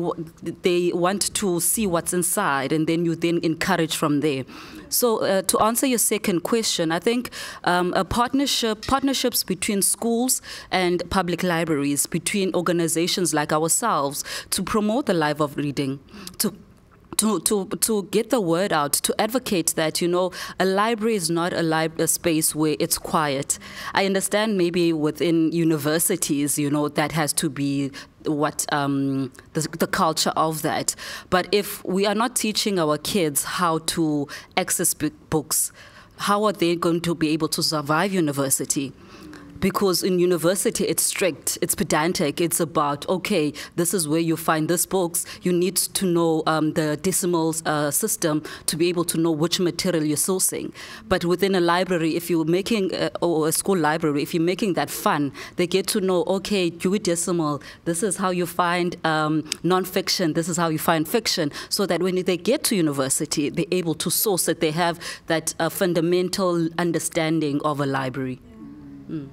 they want to see what's inside, and then you then encourage from there. So uh, to answer your second question, I think um, a partnership, partnerships between schools and public libraries, between organizations like ourselves, to promote the life of reading, to to, to, to get the word out, to advocate that, you know, a library is not a, lib- a space where it's quiet. I understand maybe within universities, you know, that has to be what um, the, the, culture of that. But if we are not teaching our kids how to access books, how are they going to be able to survive university? Because in university it's strict, it's pedantic. It's about okay, this is where you find this books. You need to know um, the decimal uh, system to be able to know which material you're sourcing. But within a library, if you're making uh, or a school library, if you're making that fun, they get to know okay, Dewey Decimal. This is how you find um, nonfiction. This is how you find fiction. So that when they get to university, they're able to source it. They have that uh, fundamental understanding of a library. Mm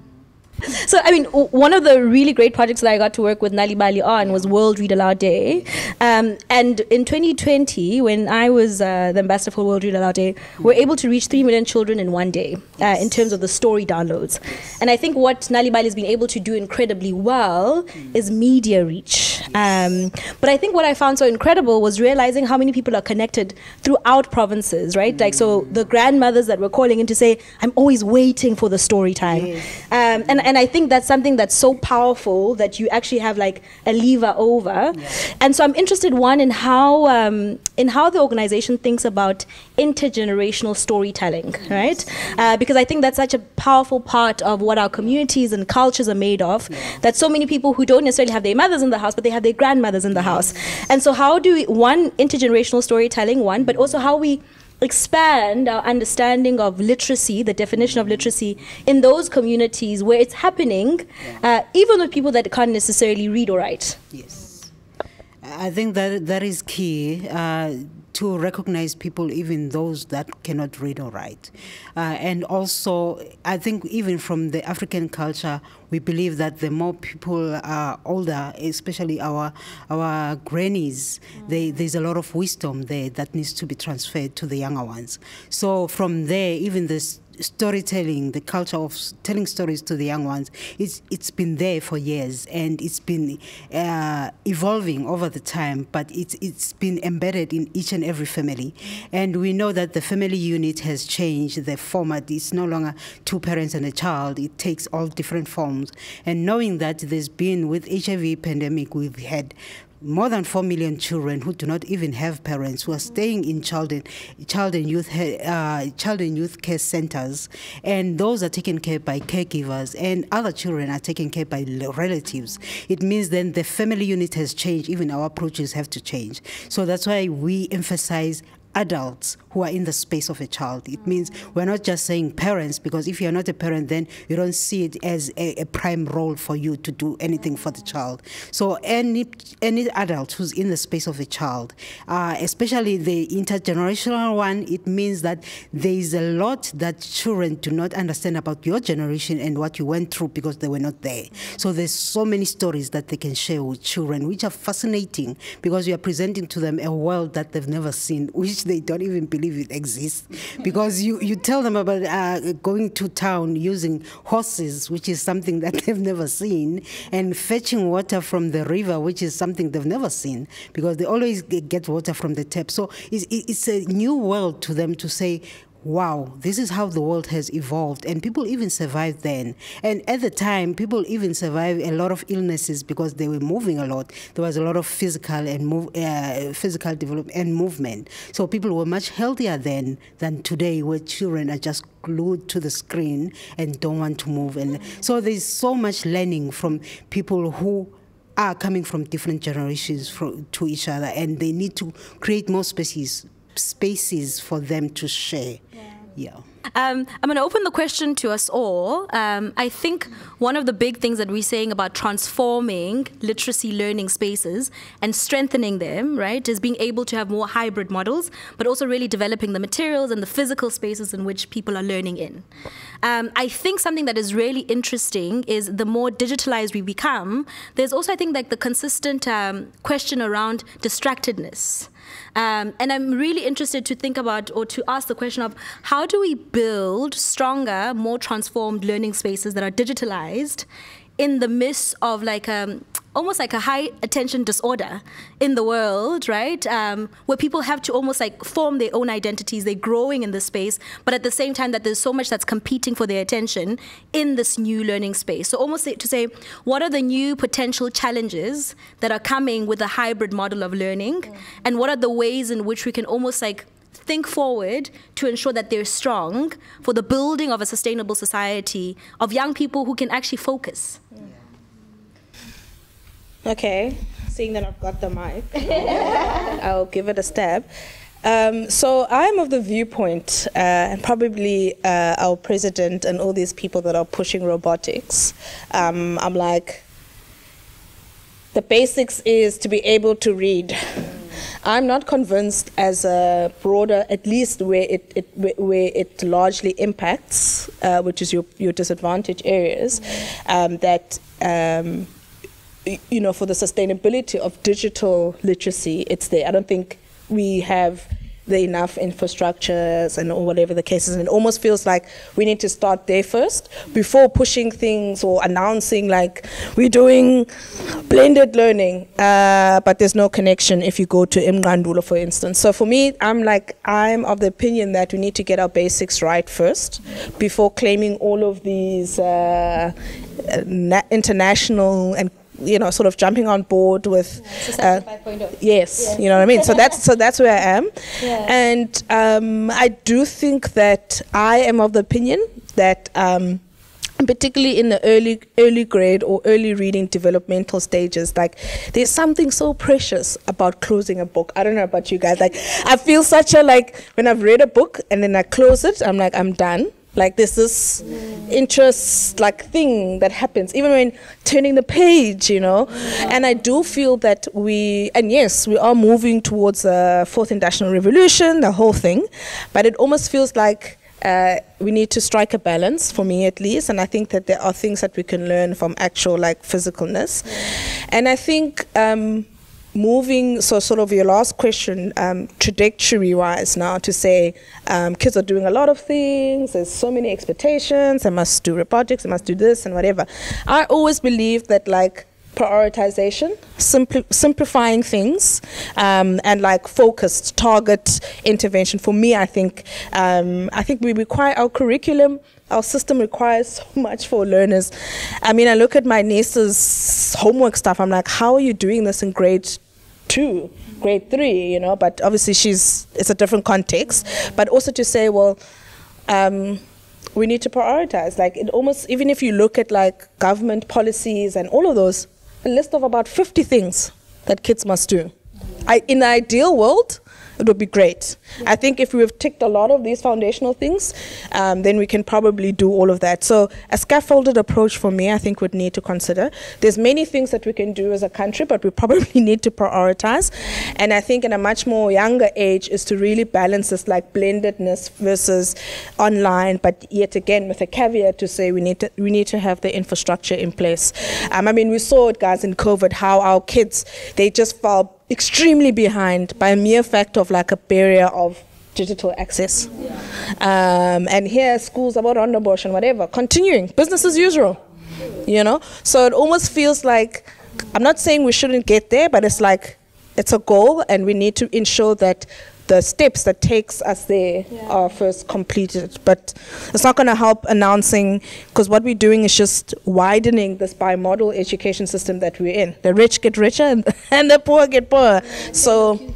so I mean, one of the really great projects that I got to work with Nalibali on was World Read Aloud Day, um, and in 2020, when I was uh, the ambassador for World Read Aloud Day, we we're able to reach three million children in one day uh, in terms of the story downloads. And I think what Nalibali has been able to do incredibly well is media reach. Um, but I think what I found so incredible was realizing how many people are connected throughout provinces, right? Like so, the grandmothers that were calling in to say, "I'm always waiting for the story time," um, and and I think that's something that's so powerful that you actually have like a lever over. Yeah. And so I'm interested one in how um, in how the organization thinks about intergenerational storytelling, yes. right? Uh, because I think that's such a powerful part of what our communities and cultures are made of. Yeah. That so many people who don't necessarily have their mothers in the house, but they have their grandmothers in the house. And so how do we one intergenerational storytelling one, but also how we expand our understanding of literacy, the definition of literacy, in those communities where it's happening, uh, even with people that can't necessarily read or write. Yes. I think that that is key. Uh, to recognize people, even those that cannot read or write. Uh, and also, I think even from the African culture, we believe that the more people are older, especially our our grannies, mm. they, there's a lot of wisdom there that needs to be transferred to the younger ones. So from there, even this storytelling, the culture of telling stories to the young ones, it's, it's been there for years and it's been uh, evolving over the time, but it's, it's been embedded in each and every family. And we know that the family unit has changed. The format is no longer two parents and a child. It takes all different forms. And knowing that there's been, with HIV pandemic, we've had more than 4 million children who do not even have parents who are staying in child and, child and youth uh, child and youth care centers. And those are taken care by caregivers and other children are taken care by relatives. It means then the family unit has changed. Even our approaches have to change. So that's why we emphasize adults who are in the space of a child. It means we're not just saying parents, because if you're not a parent, then you don't see it as a, a, prime role for you to do anything for the child. So any any adult who's in the space of a child, uh, especially the intergenerational one, it means that there is a lot that children do not understand about your generation and what you went through because they were not there. So there's so many stories that they can share with children, which are fascinating because you are presenting to them a world that they've never seen, which they don't even believe it exists. Because you, you tell them about uh, going to town using horses, which is something that they've never seen, and fetching water from the river, which is something they've never seen, because they always get water from the tap. So it's, it's a new world to them to say, wow, this is how the world has evolved. And people even survived then. And at the time, people even survived a lot of illnesses because they were moving a lot. There was a lot of physical and move, uh, physical development and movement. So people were much healthier then than today, where children are just glued to the screen and don't want to move. And so there's so much learning from people who are coming from different generations to each other, and they need to create more spaces spaces for them to share. Yeah. yeah. Um, I'm going to open the question to us all. Um, I think one of the big things that we're saying about transforming literacy learning spaces and strengthening them, right, is being able to have more hybrid models, but also really developing the materials and the physical spaces in which people are learning in. Um, I think something that is really interesting is the more digitalized we become, there's also, I think, like the consistent um, question around distractedness. Um, and I'm really interested to think about or to ask the question of how do we build stronger, more transformed learning spaces that are digitalized in the midst of like um, almost like a high attention disorder in the world, right? Um, where people have to almost like form their own identities. They're growing in the space, but at the same time that there's so much that's competing for their attention in this new learning space. So almost to say, what are the new potential challenges that are coming with a hybrid model of learning, mm. and what are the ways in which we can almost like think forward to ensure that they're strong for the building of a sustainable society of young people who can actually focus. Okay, seeing that I've got the mic, I'll give it a stab. Um, so I'm of the viewpoint, uh, and probably uh, our president and all these people that are pushing robotics, um, I'm like, the basics is to be able to read. I'm not convinced as a broader, at least where it, it where it largely impacts, uh, which is your, your disadvantage areas, um, that um, you know for the sustainability of digital literacy, it's there. I don't think we have the enough infrastructures and or whatever the case is. And it almost feels like we need to start there first before pushing things or announcing like we're doing blended learning, uh, but there's no connection if you go to Imgandula, for instance. So for me, I'm like, I'm of the opinion that we need to get our basics right first before claiming all of these uh, international and you know, sort of jumping on board with. Yeah, uh, yes, yeah. you know what I mean. So that's so that's where I am, yeah. and um, I do think that I am of the opinion that. Um, particularly in the early early grade or early reading developmental stages like there's something so precious about closing a book i don't know about you guys like i feel such a like when i've read a book and then i close it i'm like i'm done like there's this interest like thing that happens even when turning the page, you know. And I do feel that we and yes, we are moving towards a fourth industrial revolution, the whole thing, but it almost feels like uh, we need to strike a balance for me at least. And i think that there are things that we can learn from actual like physicalness. And i think um, moving, so sort of your last question, um, trajectory wise now to say um, kids are doing a lot of things, there's so many expectations, I must do robotics, I must do this and whatever. I always believe that like prioritization, simpli simplifying things, um, and like focused target intervention. For me, I think um, I think we require our curriculum. Our system requires so much for learners. I mean, I look at my niece's homework stuff. I'm like, how are you doing this in grade two, grade three, you know, but obviously she's, it's a different context. But also to say, well, um, we need to prioritize. Like it almost, even if you look at like government policies and all of those, a list of about 50 things that kids must do. I, in the ideal world, it would be great. I think if we've ticked a lot of these foundational things, um, then we can probably do all of that. So a scaffolded approach for me, I think would need to consider. There's many things that we can do as a country, but we probably need to prioritize. And I think in a much more younger age is to really balance this like blendedness versus online, but yet again with a caveat to say we need to, we need to have the infrastructure in place. Um, I mean, we saw it, guys, in COVID, how our kids, they just fell extremely behind by a mere fact of like a barrier of digital access. Um, and here, schools about Rondebosch and whatever, continuing, business as usual. You know? So it almost feels like, I'm not saying we shouldn't get there, but it's like, it's a goal, and we need to ensure that the steps that takes us there yeah. are first completed. But it's not going to help announcing because what we're doing is just widening this bimodal education system that we're in. The rich get richer and, and the poor get poorer. Yeah, so.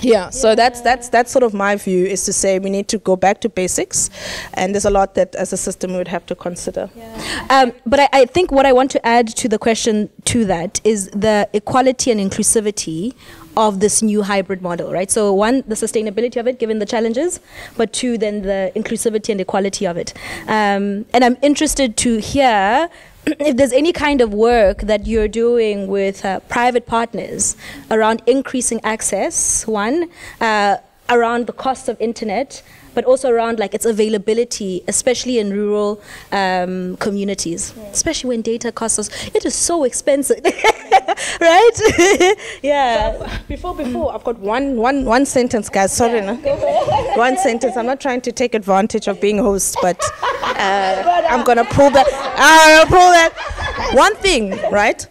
Yeah, so that's that's that's sort of my view is to say we need to go back to basics, and there's a lot that as a system we would have to consider. Yeah. Um, but I, I think what I want to add to the question to that is the equality and inclusivity of this new hybrid model, right? So one, the sustainability of it, given the challenges, but two, then the inclusivity and equality of it. Um, and I'm interested to hear if there's any kind of work that you're doing with uh, private partners around increasing access, one, uh, around the cost of internet, but also around like its availability, especially in rural um, communities, yeah. especially when data costs us. It is so expensive, right? yeah. So, before, before, I've got one, one, one sentence, guys. Sorry, yeah. no? one sentence. I'm not trying to take advantage of being host, but uh, I'm gonna pull that. I'll pull that. One thing, right?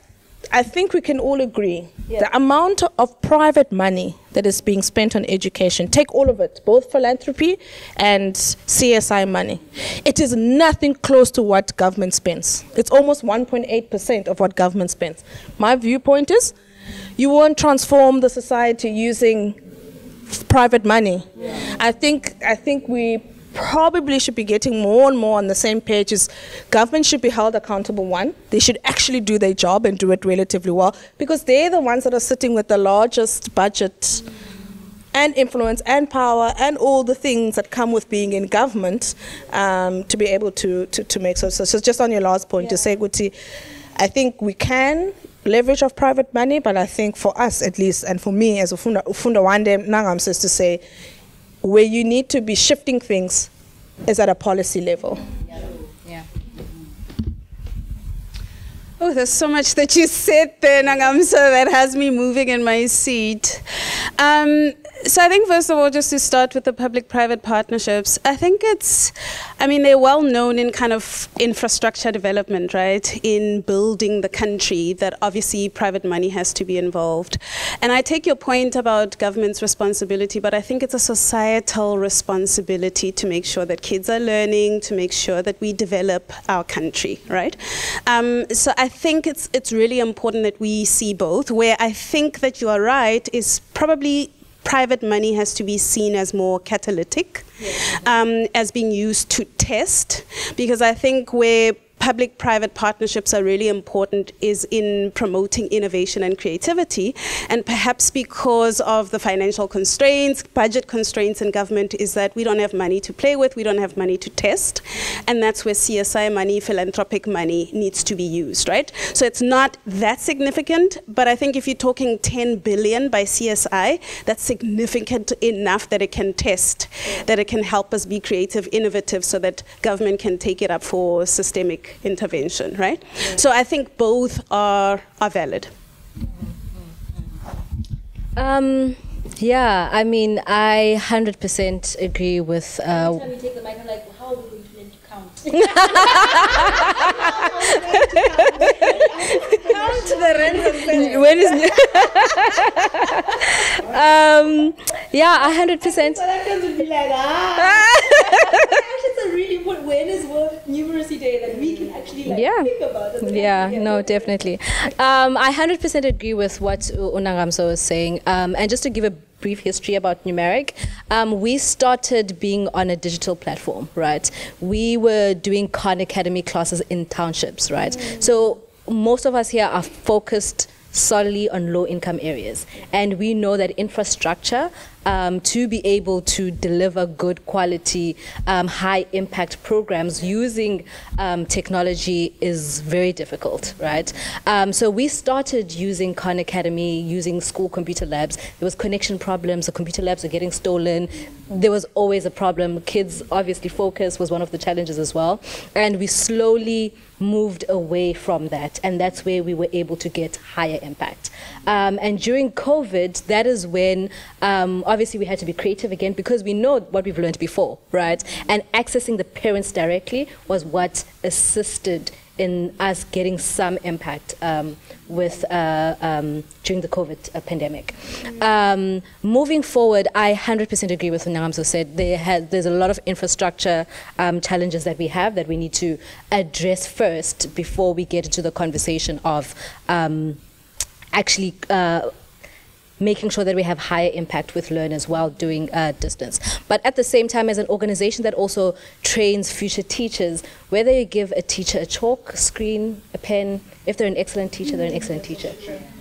I think we can all agree the amount of private money that is being spent on education, take all of it, both philanthropy and CSI money. It is nothing close to what government spends. It's almost 1.8% of what government spends. My viewpoint is you won't transform the society using private money. Yeah. I think I think we probably should be getting more and more on the same page is government should be held accountable one they should actually do their job and do it relatively well because they're the ones that are sitting with the largest budget and influence and power and all the things that come with being in government um, to be able to, to, to make so, so, so just on your last point yeah. to say Guti, I think we can leverage of private money but I think for us at least and for me as a Funda Ufunda, Ufunda Wande Nangam says to say where you need to be shifting things is at a policy level. Yeah. Oh, there's so much that you said there, Nangamso, that has me moving in my seat. Um, so I think first of all, just to start with the public-private partnerships, I think it's, I mean, they're well known in kind of infrastructure development, right? In building the country, that obviously private money has to be involved. And I take your point about government's responsibility, but I think it's a societal responsibility to make sure that kids are learning, to make sure that we develop our country, right? Um, so I think it's it's really important that we see both. Where I think that you are right is probably private money has to be seen as more catalytic, um, as being used to test, because I think where public-private partnerships are really important is in promoting innovation and creativity. And perhaps because of the financial constraints, budget constraints in government is that we don't have money to play with, we don't have money to test. And that's where CSI money, philanthropic money needs to be used, right? So it's not that significant, but I think if you're talking 10 billion by CSI, that's significant enough that it can test, that it can help us be creative, innovative, so that government can take it up for systemic intervention, right? Yeah. So I think both are, are valid. Um, yeah, I mean, I 100% agree with. Uh, to count? count the random When is um, yeah, 100%. So that would be like, ah. It's a really when is World Numeracy Day that we can actually like Yeah. think about? Yeah, no, definitely. Um, I 100% agree with what Unangamso was saying. Um, and just to give a brief history about Numeric, um, we started being on a digital platform, right? We were doing Khan Academy classes in townships, right? So most of us here are focused solely on low income areas. And we know that infrastructure um, to be able to deliver good quality, um, high impact programs using um, technology is very difficult, right? Um, so we started using Khan Academy, using school computer labs. There was connection problems, the computer labs were getting stolen. There was always a problem. Kids obviously focus was one of the challenges as well. And we slowly moved away from that, and that's where we were able to get higher impact. Um, and during COVID, that is when um, obviously we had to be creative again because we know what we've learned before, right? And accessing the parents directly was what assisted in us getting some impact um, with uh, um, during the COVID uh, pandemic. Um, moving forward, I 100% agree with what Ngamso said. Has, there's a lot of infrastructure um, challenges that we have that we need to address first before we get into the conversation of um, actually uh, making sure that we have higher impact with learners while doing uh, distance. But at the same time, as an organization that also trains future teachers, whether you give a teacher a chalk, screen, a pen, if they're an excellent teacher, they're an excellent teacher.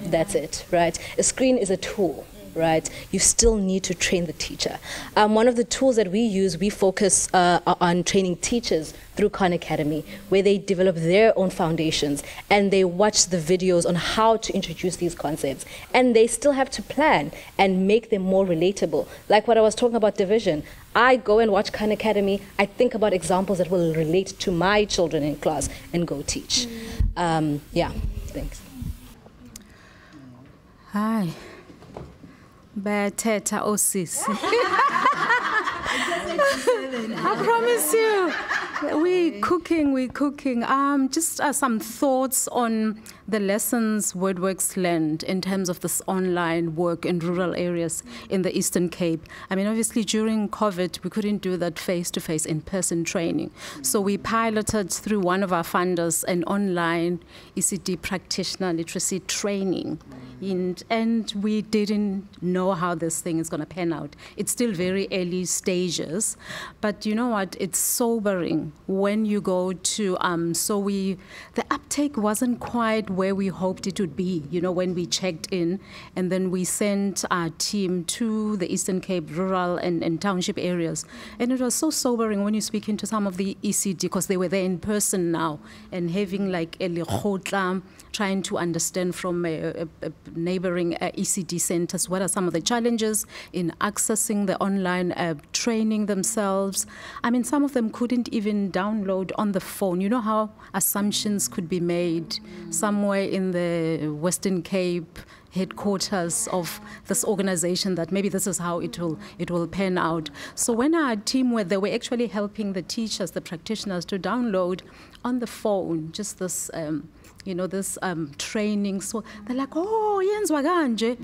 That's it, right? A screen is a tool right? You still need to train the teacher. Um, one of the tools that we use, we focus uh, on training teachers through Khan Academy, where they develop their own foundations and they watch the videos on how to introduce these concepts. And they still have to plan and make them more relatable. Like what I was talking about division. I go and watch Khan Academy, I think about examples that will relate to my children in class and go teach. Um, yeah, thanks. Hi. Bayathetha osisi. I promise you. We cooking, we cooking. Um, just uh, some thoughts on the lessons WordWorks learned in terms of this online work in rural areas in the Eastern Cape. I mean, obviously during COVID, we couldn't do that face-to-face in-person training. So we piloted through one of our funders an online ECD practitioner literacy training. And, and we didn't know how this thing is going to pan out. It's still very early stages, but you know what? It's sobering when you go to. Um, so we, the uptake wasn't quite where we hoped it would be. You know, when we checked in, and then we sent our team to the Eastern Cape rural and, and township areas, and it was so sobering when you speak into some of the ECD because they were there in person now and having like a trying to understand from a, a, a neighboring uh, ECD centers what are some of the challenges in accessing the online uh, training themselves. I mean, some of them couldn't even download on the phone. You know how assumptions could be made somewhere in the Western Cape headquarters of this organization that maybe this is how it will it will pan out. So when our team were they were actually helping the teachers, the practitioners to download on the phone just this um, you know, this um, training. So they're like, oh, yenzwa kanje.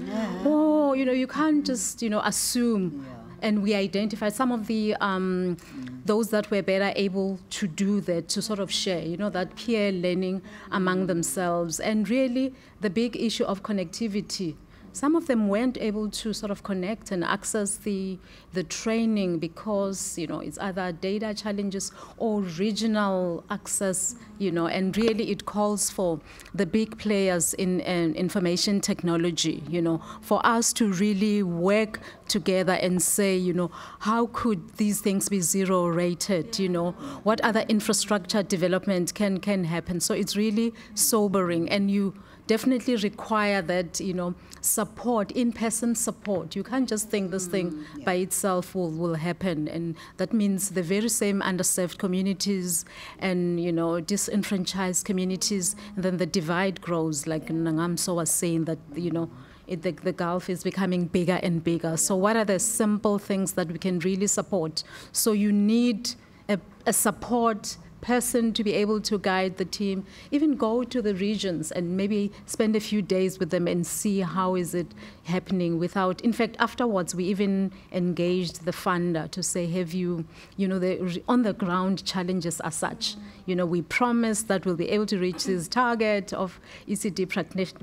Oh, you know, you can't just, you know, assume. And we identified some of the um, those that were better able to do that, to sort of share, you know, that peer learning among themselves. And really, the big issue of connectivity some of them weren't able to sort of connect and access the the training because you know it's either data challenges or regional access you know and really it calls for the big players in, in information technology you know for us to really work together and say you know how could these things be zero rated you know? What other infrastructure development can can happen? So it's really sobering and you definitely require that you know support in-person support. You can't just think this thing Mm, yeah. by itself will, will happen. And that means the very same underserved communities and you know disenfranchised communities and then the divide grows. Like Nangamso was saying that you know it, the, the gulf is becoming bigger and bigger. So what are the simple things that we can really support? So you need a, a support person to be able to guide the team, even go to the regions and maybe spend a few days with them and see how is it happening without, in fact, afterwards we even engaged the funder to say, have you, you know, the on the ground challenges are such. You know, we promise that we'll be able to reach this target of ECD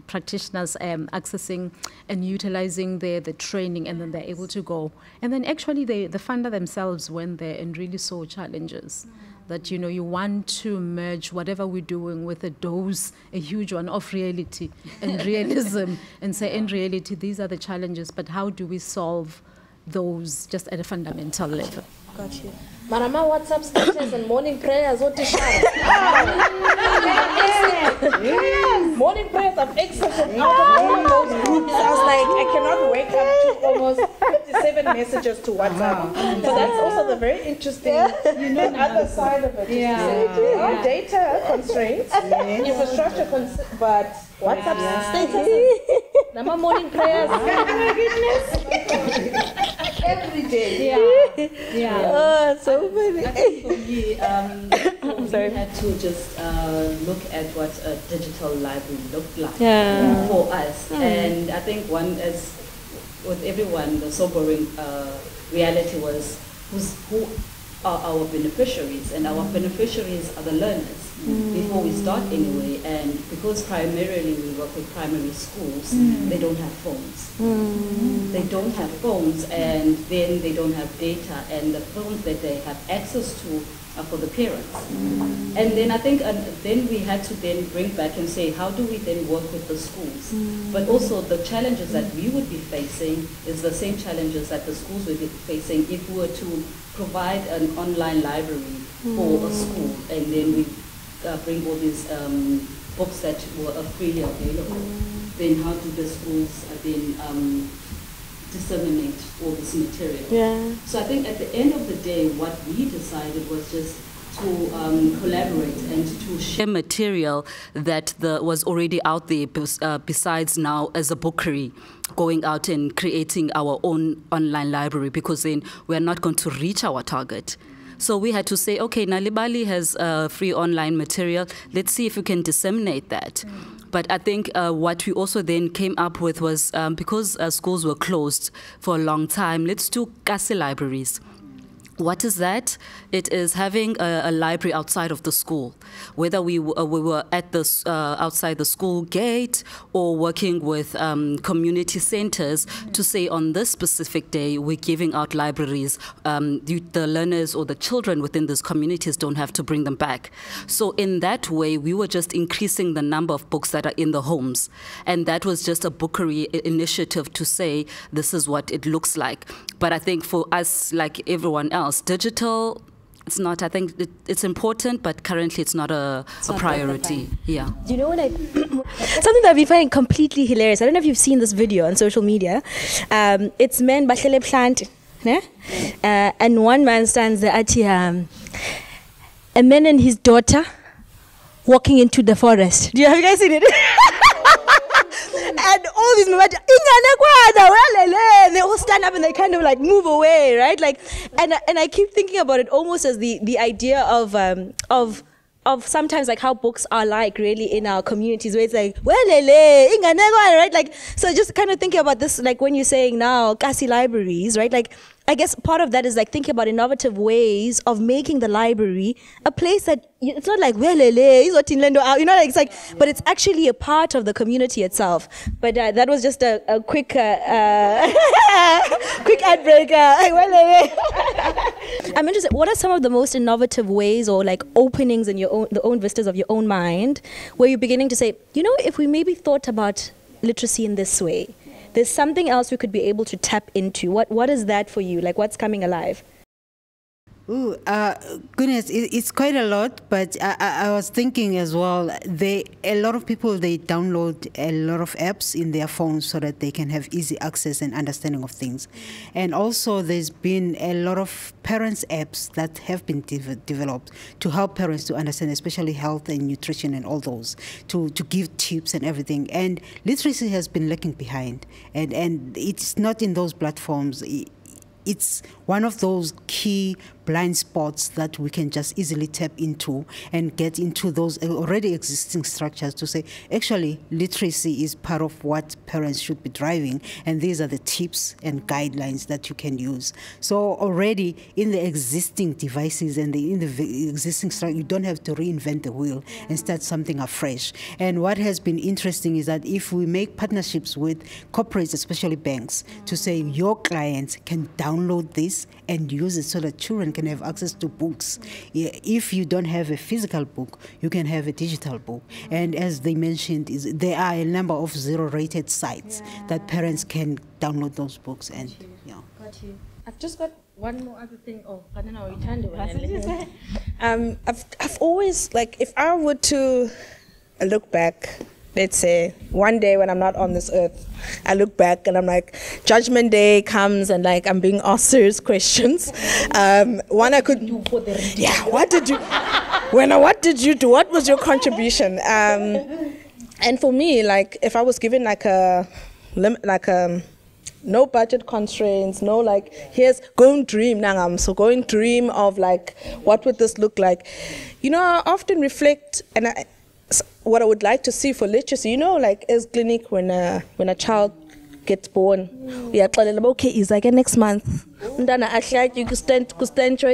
practitioners um, accessing and utilizing the, the training and then they're able to go. And then actually they, the funder themselves went there and really saw challenges that you know you want to merge whatever we're doing with a dose, a huge one of reality and realism, and say in reality these are the challenges, but how do we solve those just at a fundamental level? Got you. Marama WhatsApp status and morning prayers what is ah! Morning prayers of excellent out of all those groups. I was like, I cannot wake up to almost 57 messages to WhatsApp. So that's also the very interesting, you know, other side of it. Yeah. yeah. Data constraints, infrastructure, cons- but WhatsApp yeah. status. Nama morning prayers. oh my goodness every day. Yeah. Yeah. Oh, so funny. I think for me, um, we had to just uh, look at what a digital library looked like yeah. for us. Mm. And I think one, as with everyone, the sobering uh, reality was who's, who are our beneficiaries, and our beneficiaries are the learners mm. before we start anyway. And because primarily we work with primary schools, mm. they don't have phones. Mm. They don't have phones, and then they don't have data, and the phones that they have access to are for the parents. Mm. And then I think uh, then we had to then bring back and say, how do we then work with the schools? Mm. But also the challenges that we would be facing is the same challenges that the schools would be facing if we were to provide an online library for a school and then we uh, bring all these um, books that were freely available, mm. then how do the schools uh, then um, disseminate all this material? Yeah. So I think at the end of the day, what we decided was just to um, collaborate and to share material that the, was already out there uh, besides now as a bookery going out and creating our own online library because then we're not going to reach our target. So we had to say, okay, Nalibali has uh, free online material. Let's see if we can disseminate that. Mm. But I think uh, what we also then came up with was um, because uh, schools were closed for a long time, let's do Kasi libraries. What is that? It is having a, a, library outside of the school, whether we, uh, we were at the uh, outside the school gate or working with um, community centers mm-hmm. to say on this specific day we're giving out libraries. Um, the, learners or the children within these communities don't have to bring them back. So in that way, we were just increasing the number of books that are in the homes, and that was just a bookery initiative to say this is what it looks like. But I think for us, like everyone else. Digital, it's not. I think it, it's important, but currently it's not a, it's a not priority. Yeah. Do you know what I? something that we find completely hilarious. I don't know if you've seen this video on social media. Um, it's men bahlele plant, ne? Uh, and one man stands there at um, a man and his daughter walking into the forest. Do you have you guys seen it? and all these men, they all stand up and they kind of like move away, right? Like, and and I keep thinking about it almost as the the idea of um, of of sometimes like how books are like really in our communities where it's like well right? Like so just kind of thinking about this like when you're saying now kasi libraries right? Like I guess part of that is like thinking about innovative ways of making the library a place that it's not like well is what in Lendo you know like it's like but it's actually a part of the community itself. But uh, that was just a, a quick uh, uh, quick ad break uh, I'm interested what are some of the most innovative ways or like openings in your own the own vistas of your own mind where you're beginning to say you know if we maybe thought about literacy in this way there's something else we could be able to tap into. What what is that for you? Like what's coming alive? Ooh, uh, goodness, it, it's quite a lot. But I, I, was thinking as well. They a lot of people they download a lot of apps in their phones so that they can have easy access and understanding of things. And also, there's been a lot of parents apps that have been de- developed to help parents to understand, especially health and nutrition and all those, to to give tips and everything. And literacy has been lagging behind, and and it's not in those platforms. It's one of those key blind spots that we can just easily tap into and get into those uh, already existing structures to say, actually, literacy is part of what parents should be driving, and these are the tips and guidelines that you can use. So already in the existing devices and the, in the existing structure, you don't have to reinvent the wheel and start something afresh. And what has been interesting is that if we make partnerships with corporates, especially banks, to say your clients can download this and use it so that children can have access to books. If you don't have a physical book, you can have a digital book. And as they mentioned, is there are a number of zero-rated sites yeah. that parents can download those books and yeah. Got you. I've just got one more other thing. Oh, I don't know. You turned it. Um, I've I've always like if I were to look back let's say one day when I'm not on this earth, I look back and I'm like, Judgment Day comes and like I'm being asked serious questions. Um, one I could, yeah, what did you, when what did you do? What was your contribution? Um, and for me, like if I was given like a, like a no budget constraints, no like, here's go and dream, nangam. So go and dream of like, what would this look like? You know, I often reflect, and I, what I would like to see for literacy, you know, like as clinic when a, when a child gets born, we uyaxelela uba okay iza ke next month? Umntana ahlatywe kustentsho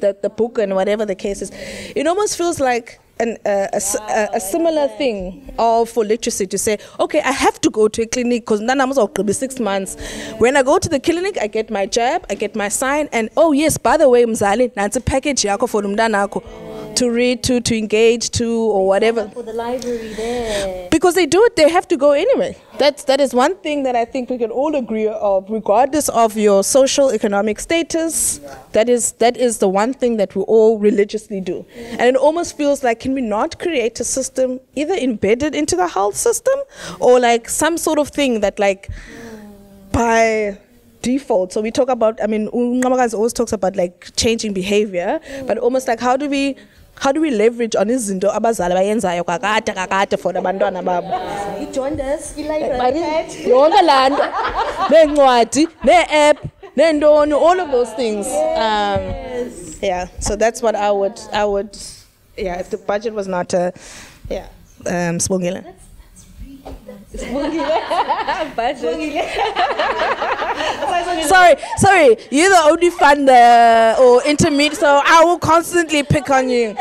the, book and whatever the case is. It almost feels like an, uh, a, a, a, similar thing of for literacy to say, okay, I have to go to a clinic because will be six months. When I go to the clinic, I get my jab, I get my sign, and oh yes, by the way, mzali, nansi package yako for umntanakho to read to, to engage to, or whatever. For the library there. Because they do it, they have to go anyway. That's, that is one thing that I think we can all agree of, regardless of your social economic status. That is, that is the one thing that we all religiously do. And it almost feels like, can we not create a system either embedded into the health system or like some sort of thing that like by default. So we talk about, I mean, Ungamagazi always talks about like changing behavior, but almost like how do we how do we leverage on izinto abazali bayenzayo kakade kakade for abantwana babo? Yonke laa nto. Neencwadi nee-app neentoni all of those things. Um, yeah so that's what i would i would yeah if the budget was not a yeah um sibongile sorry, sorry. You're the only funder or intermediate, so I will constantly pick on you.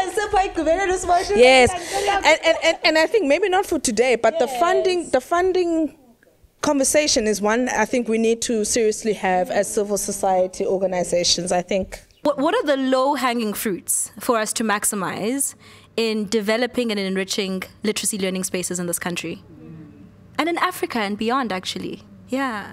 Yes, and, and, and, and I think maybe not for today, but yes. the funding, the funding conversation is one I think we need to seriously have as civil society organizations. I think. What, what are the low hanging fruits for us to maximize in developing and enriching literacy learning spaces in this country? And in Africa and beyond, actually. Yeah.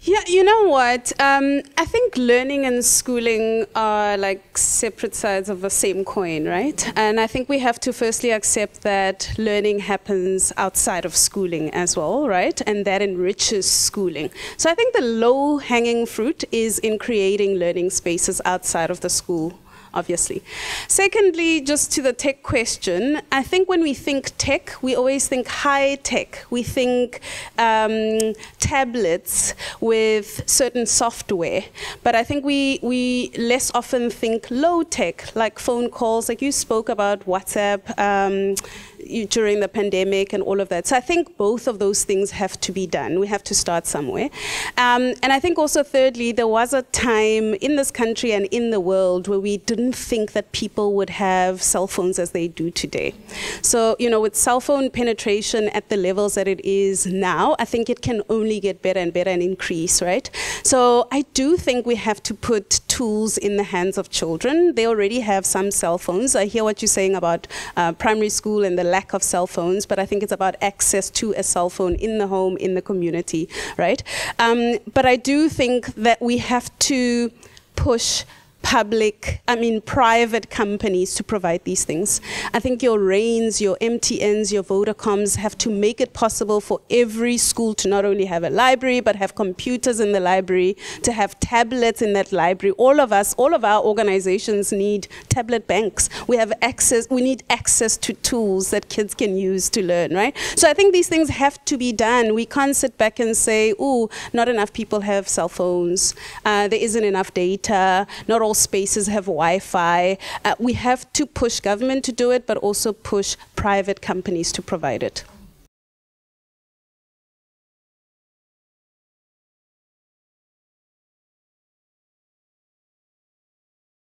Yeah, you know what? Um, I think learning and schooling are like separate sides of the same coin, right? And I think we have to firstly accept that learning happens outside of schooling as well, right? And that enriches schooling. So I think the low hanging fruit is in creating learning spaces outside of the school obviously. Secondly, just to the tech question, I think when we think tech, we always think high tech. We think um, tablets with certain software. But I think we, we less often think low tech, like phone calls, like you spoke about WhatsApp. Um, during the pandemic and all of that. So I think both of those things have to be done. We have to start somewhere. Um, and I think also, thirdly, there was a time in this country and in the world where we didn't think that people would have cell phones as they do today. So, you know, with cell phone penetration at the levels that it is now, I think it can only get better and better and increase, right? So I do think we have to put tools in the hands of children. They already have some cell phones. I hear what you're saying about uh, primary school and the lack of cell phones, but I think it's about access to a cell phone in the home, in the community, right? Um, but I do think that we have to push public, I mean, private companies to provide these things. I think your RAINs, your MTNs, your Vodacoms have to make it possible for every school to not only have a library, but have computers in the library, to have tablets in that library. All of us, all of our organizations need tablet banks. We have access, we need access to tools that kids can use to learn, right? So I think these things have to be done. We can't sit back and say, oh, not enough people have cell phones, uh, there isn't enough data, not all spaces have Wi-Fi. Uh, we have to push government to do it, but also push private companies to provide it.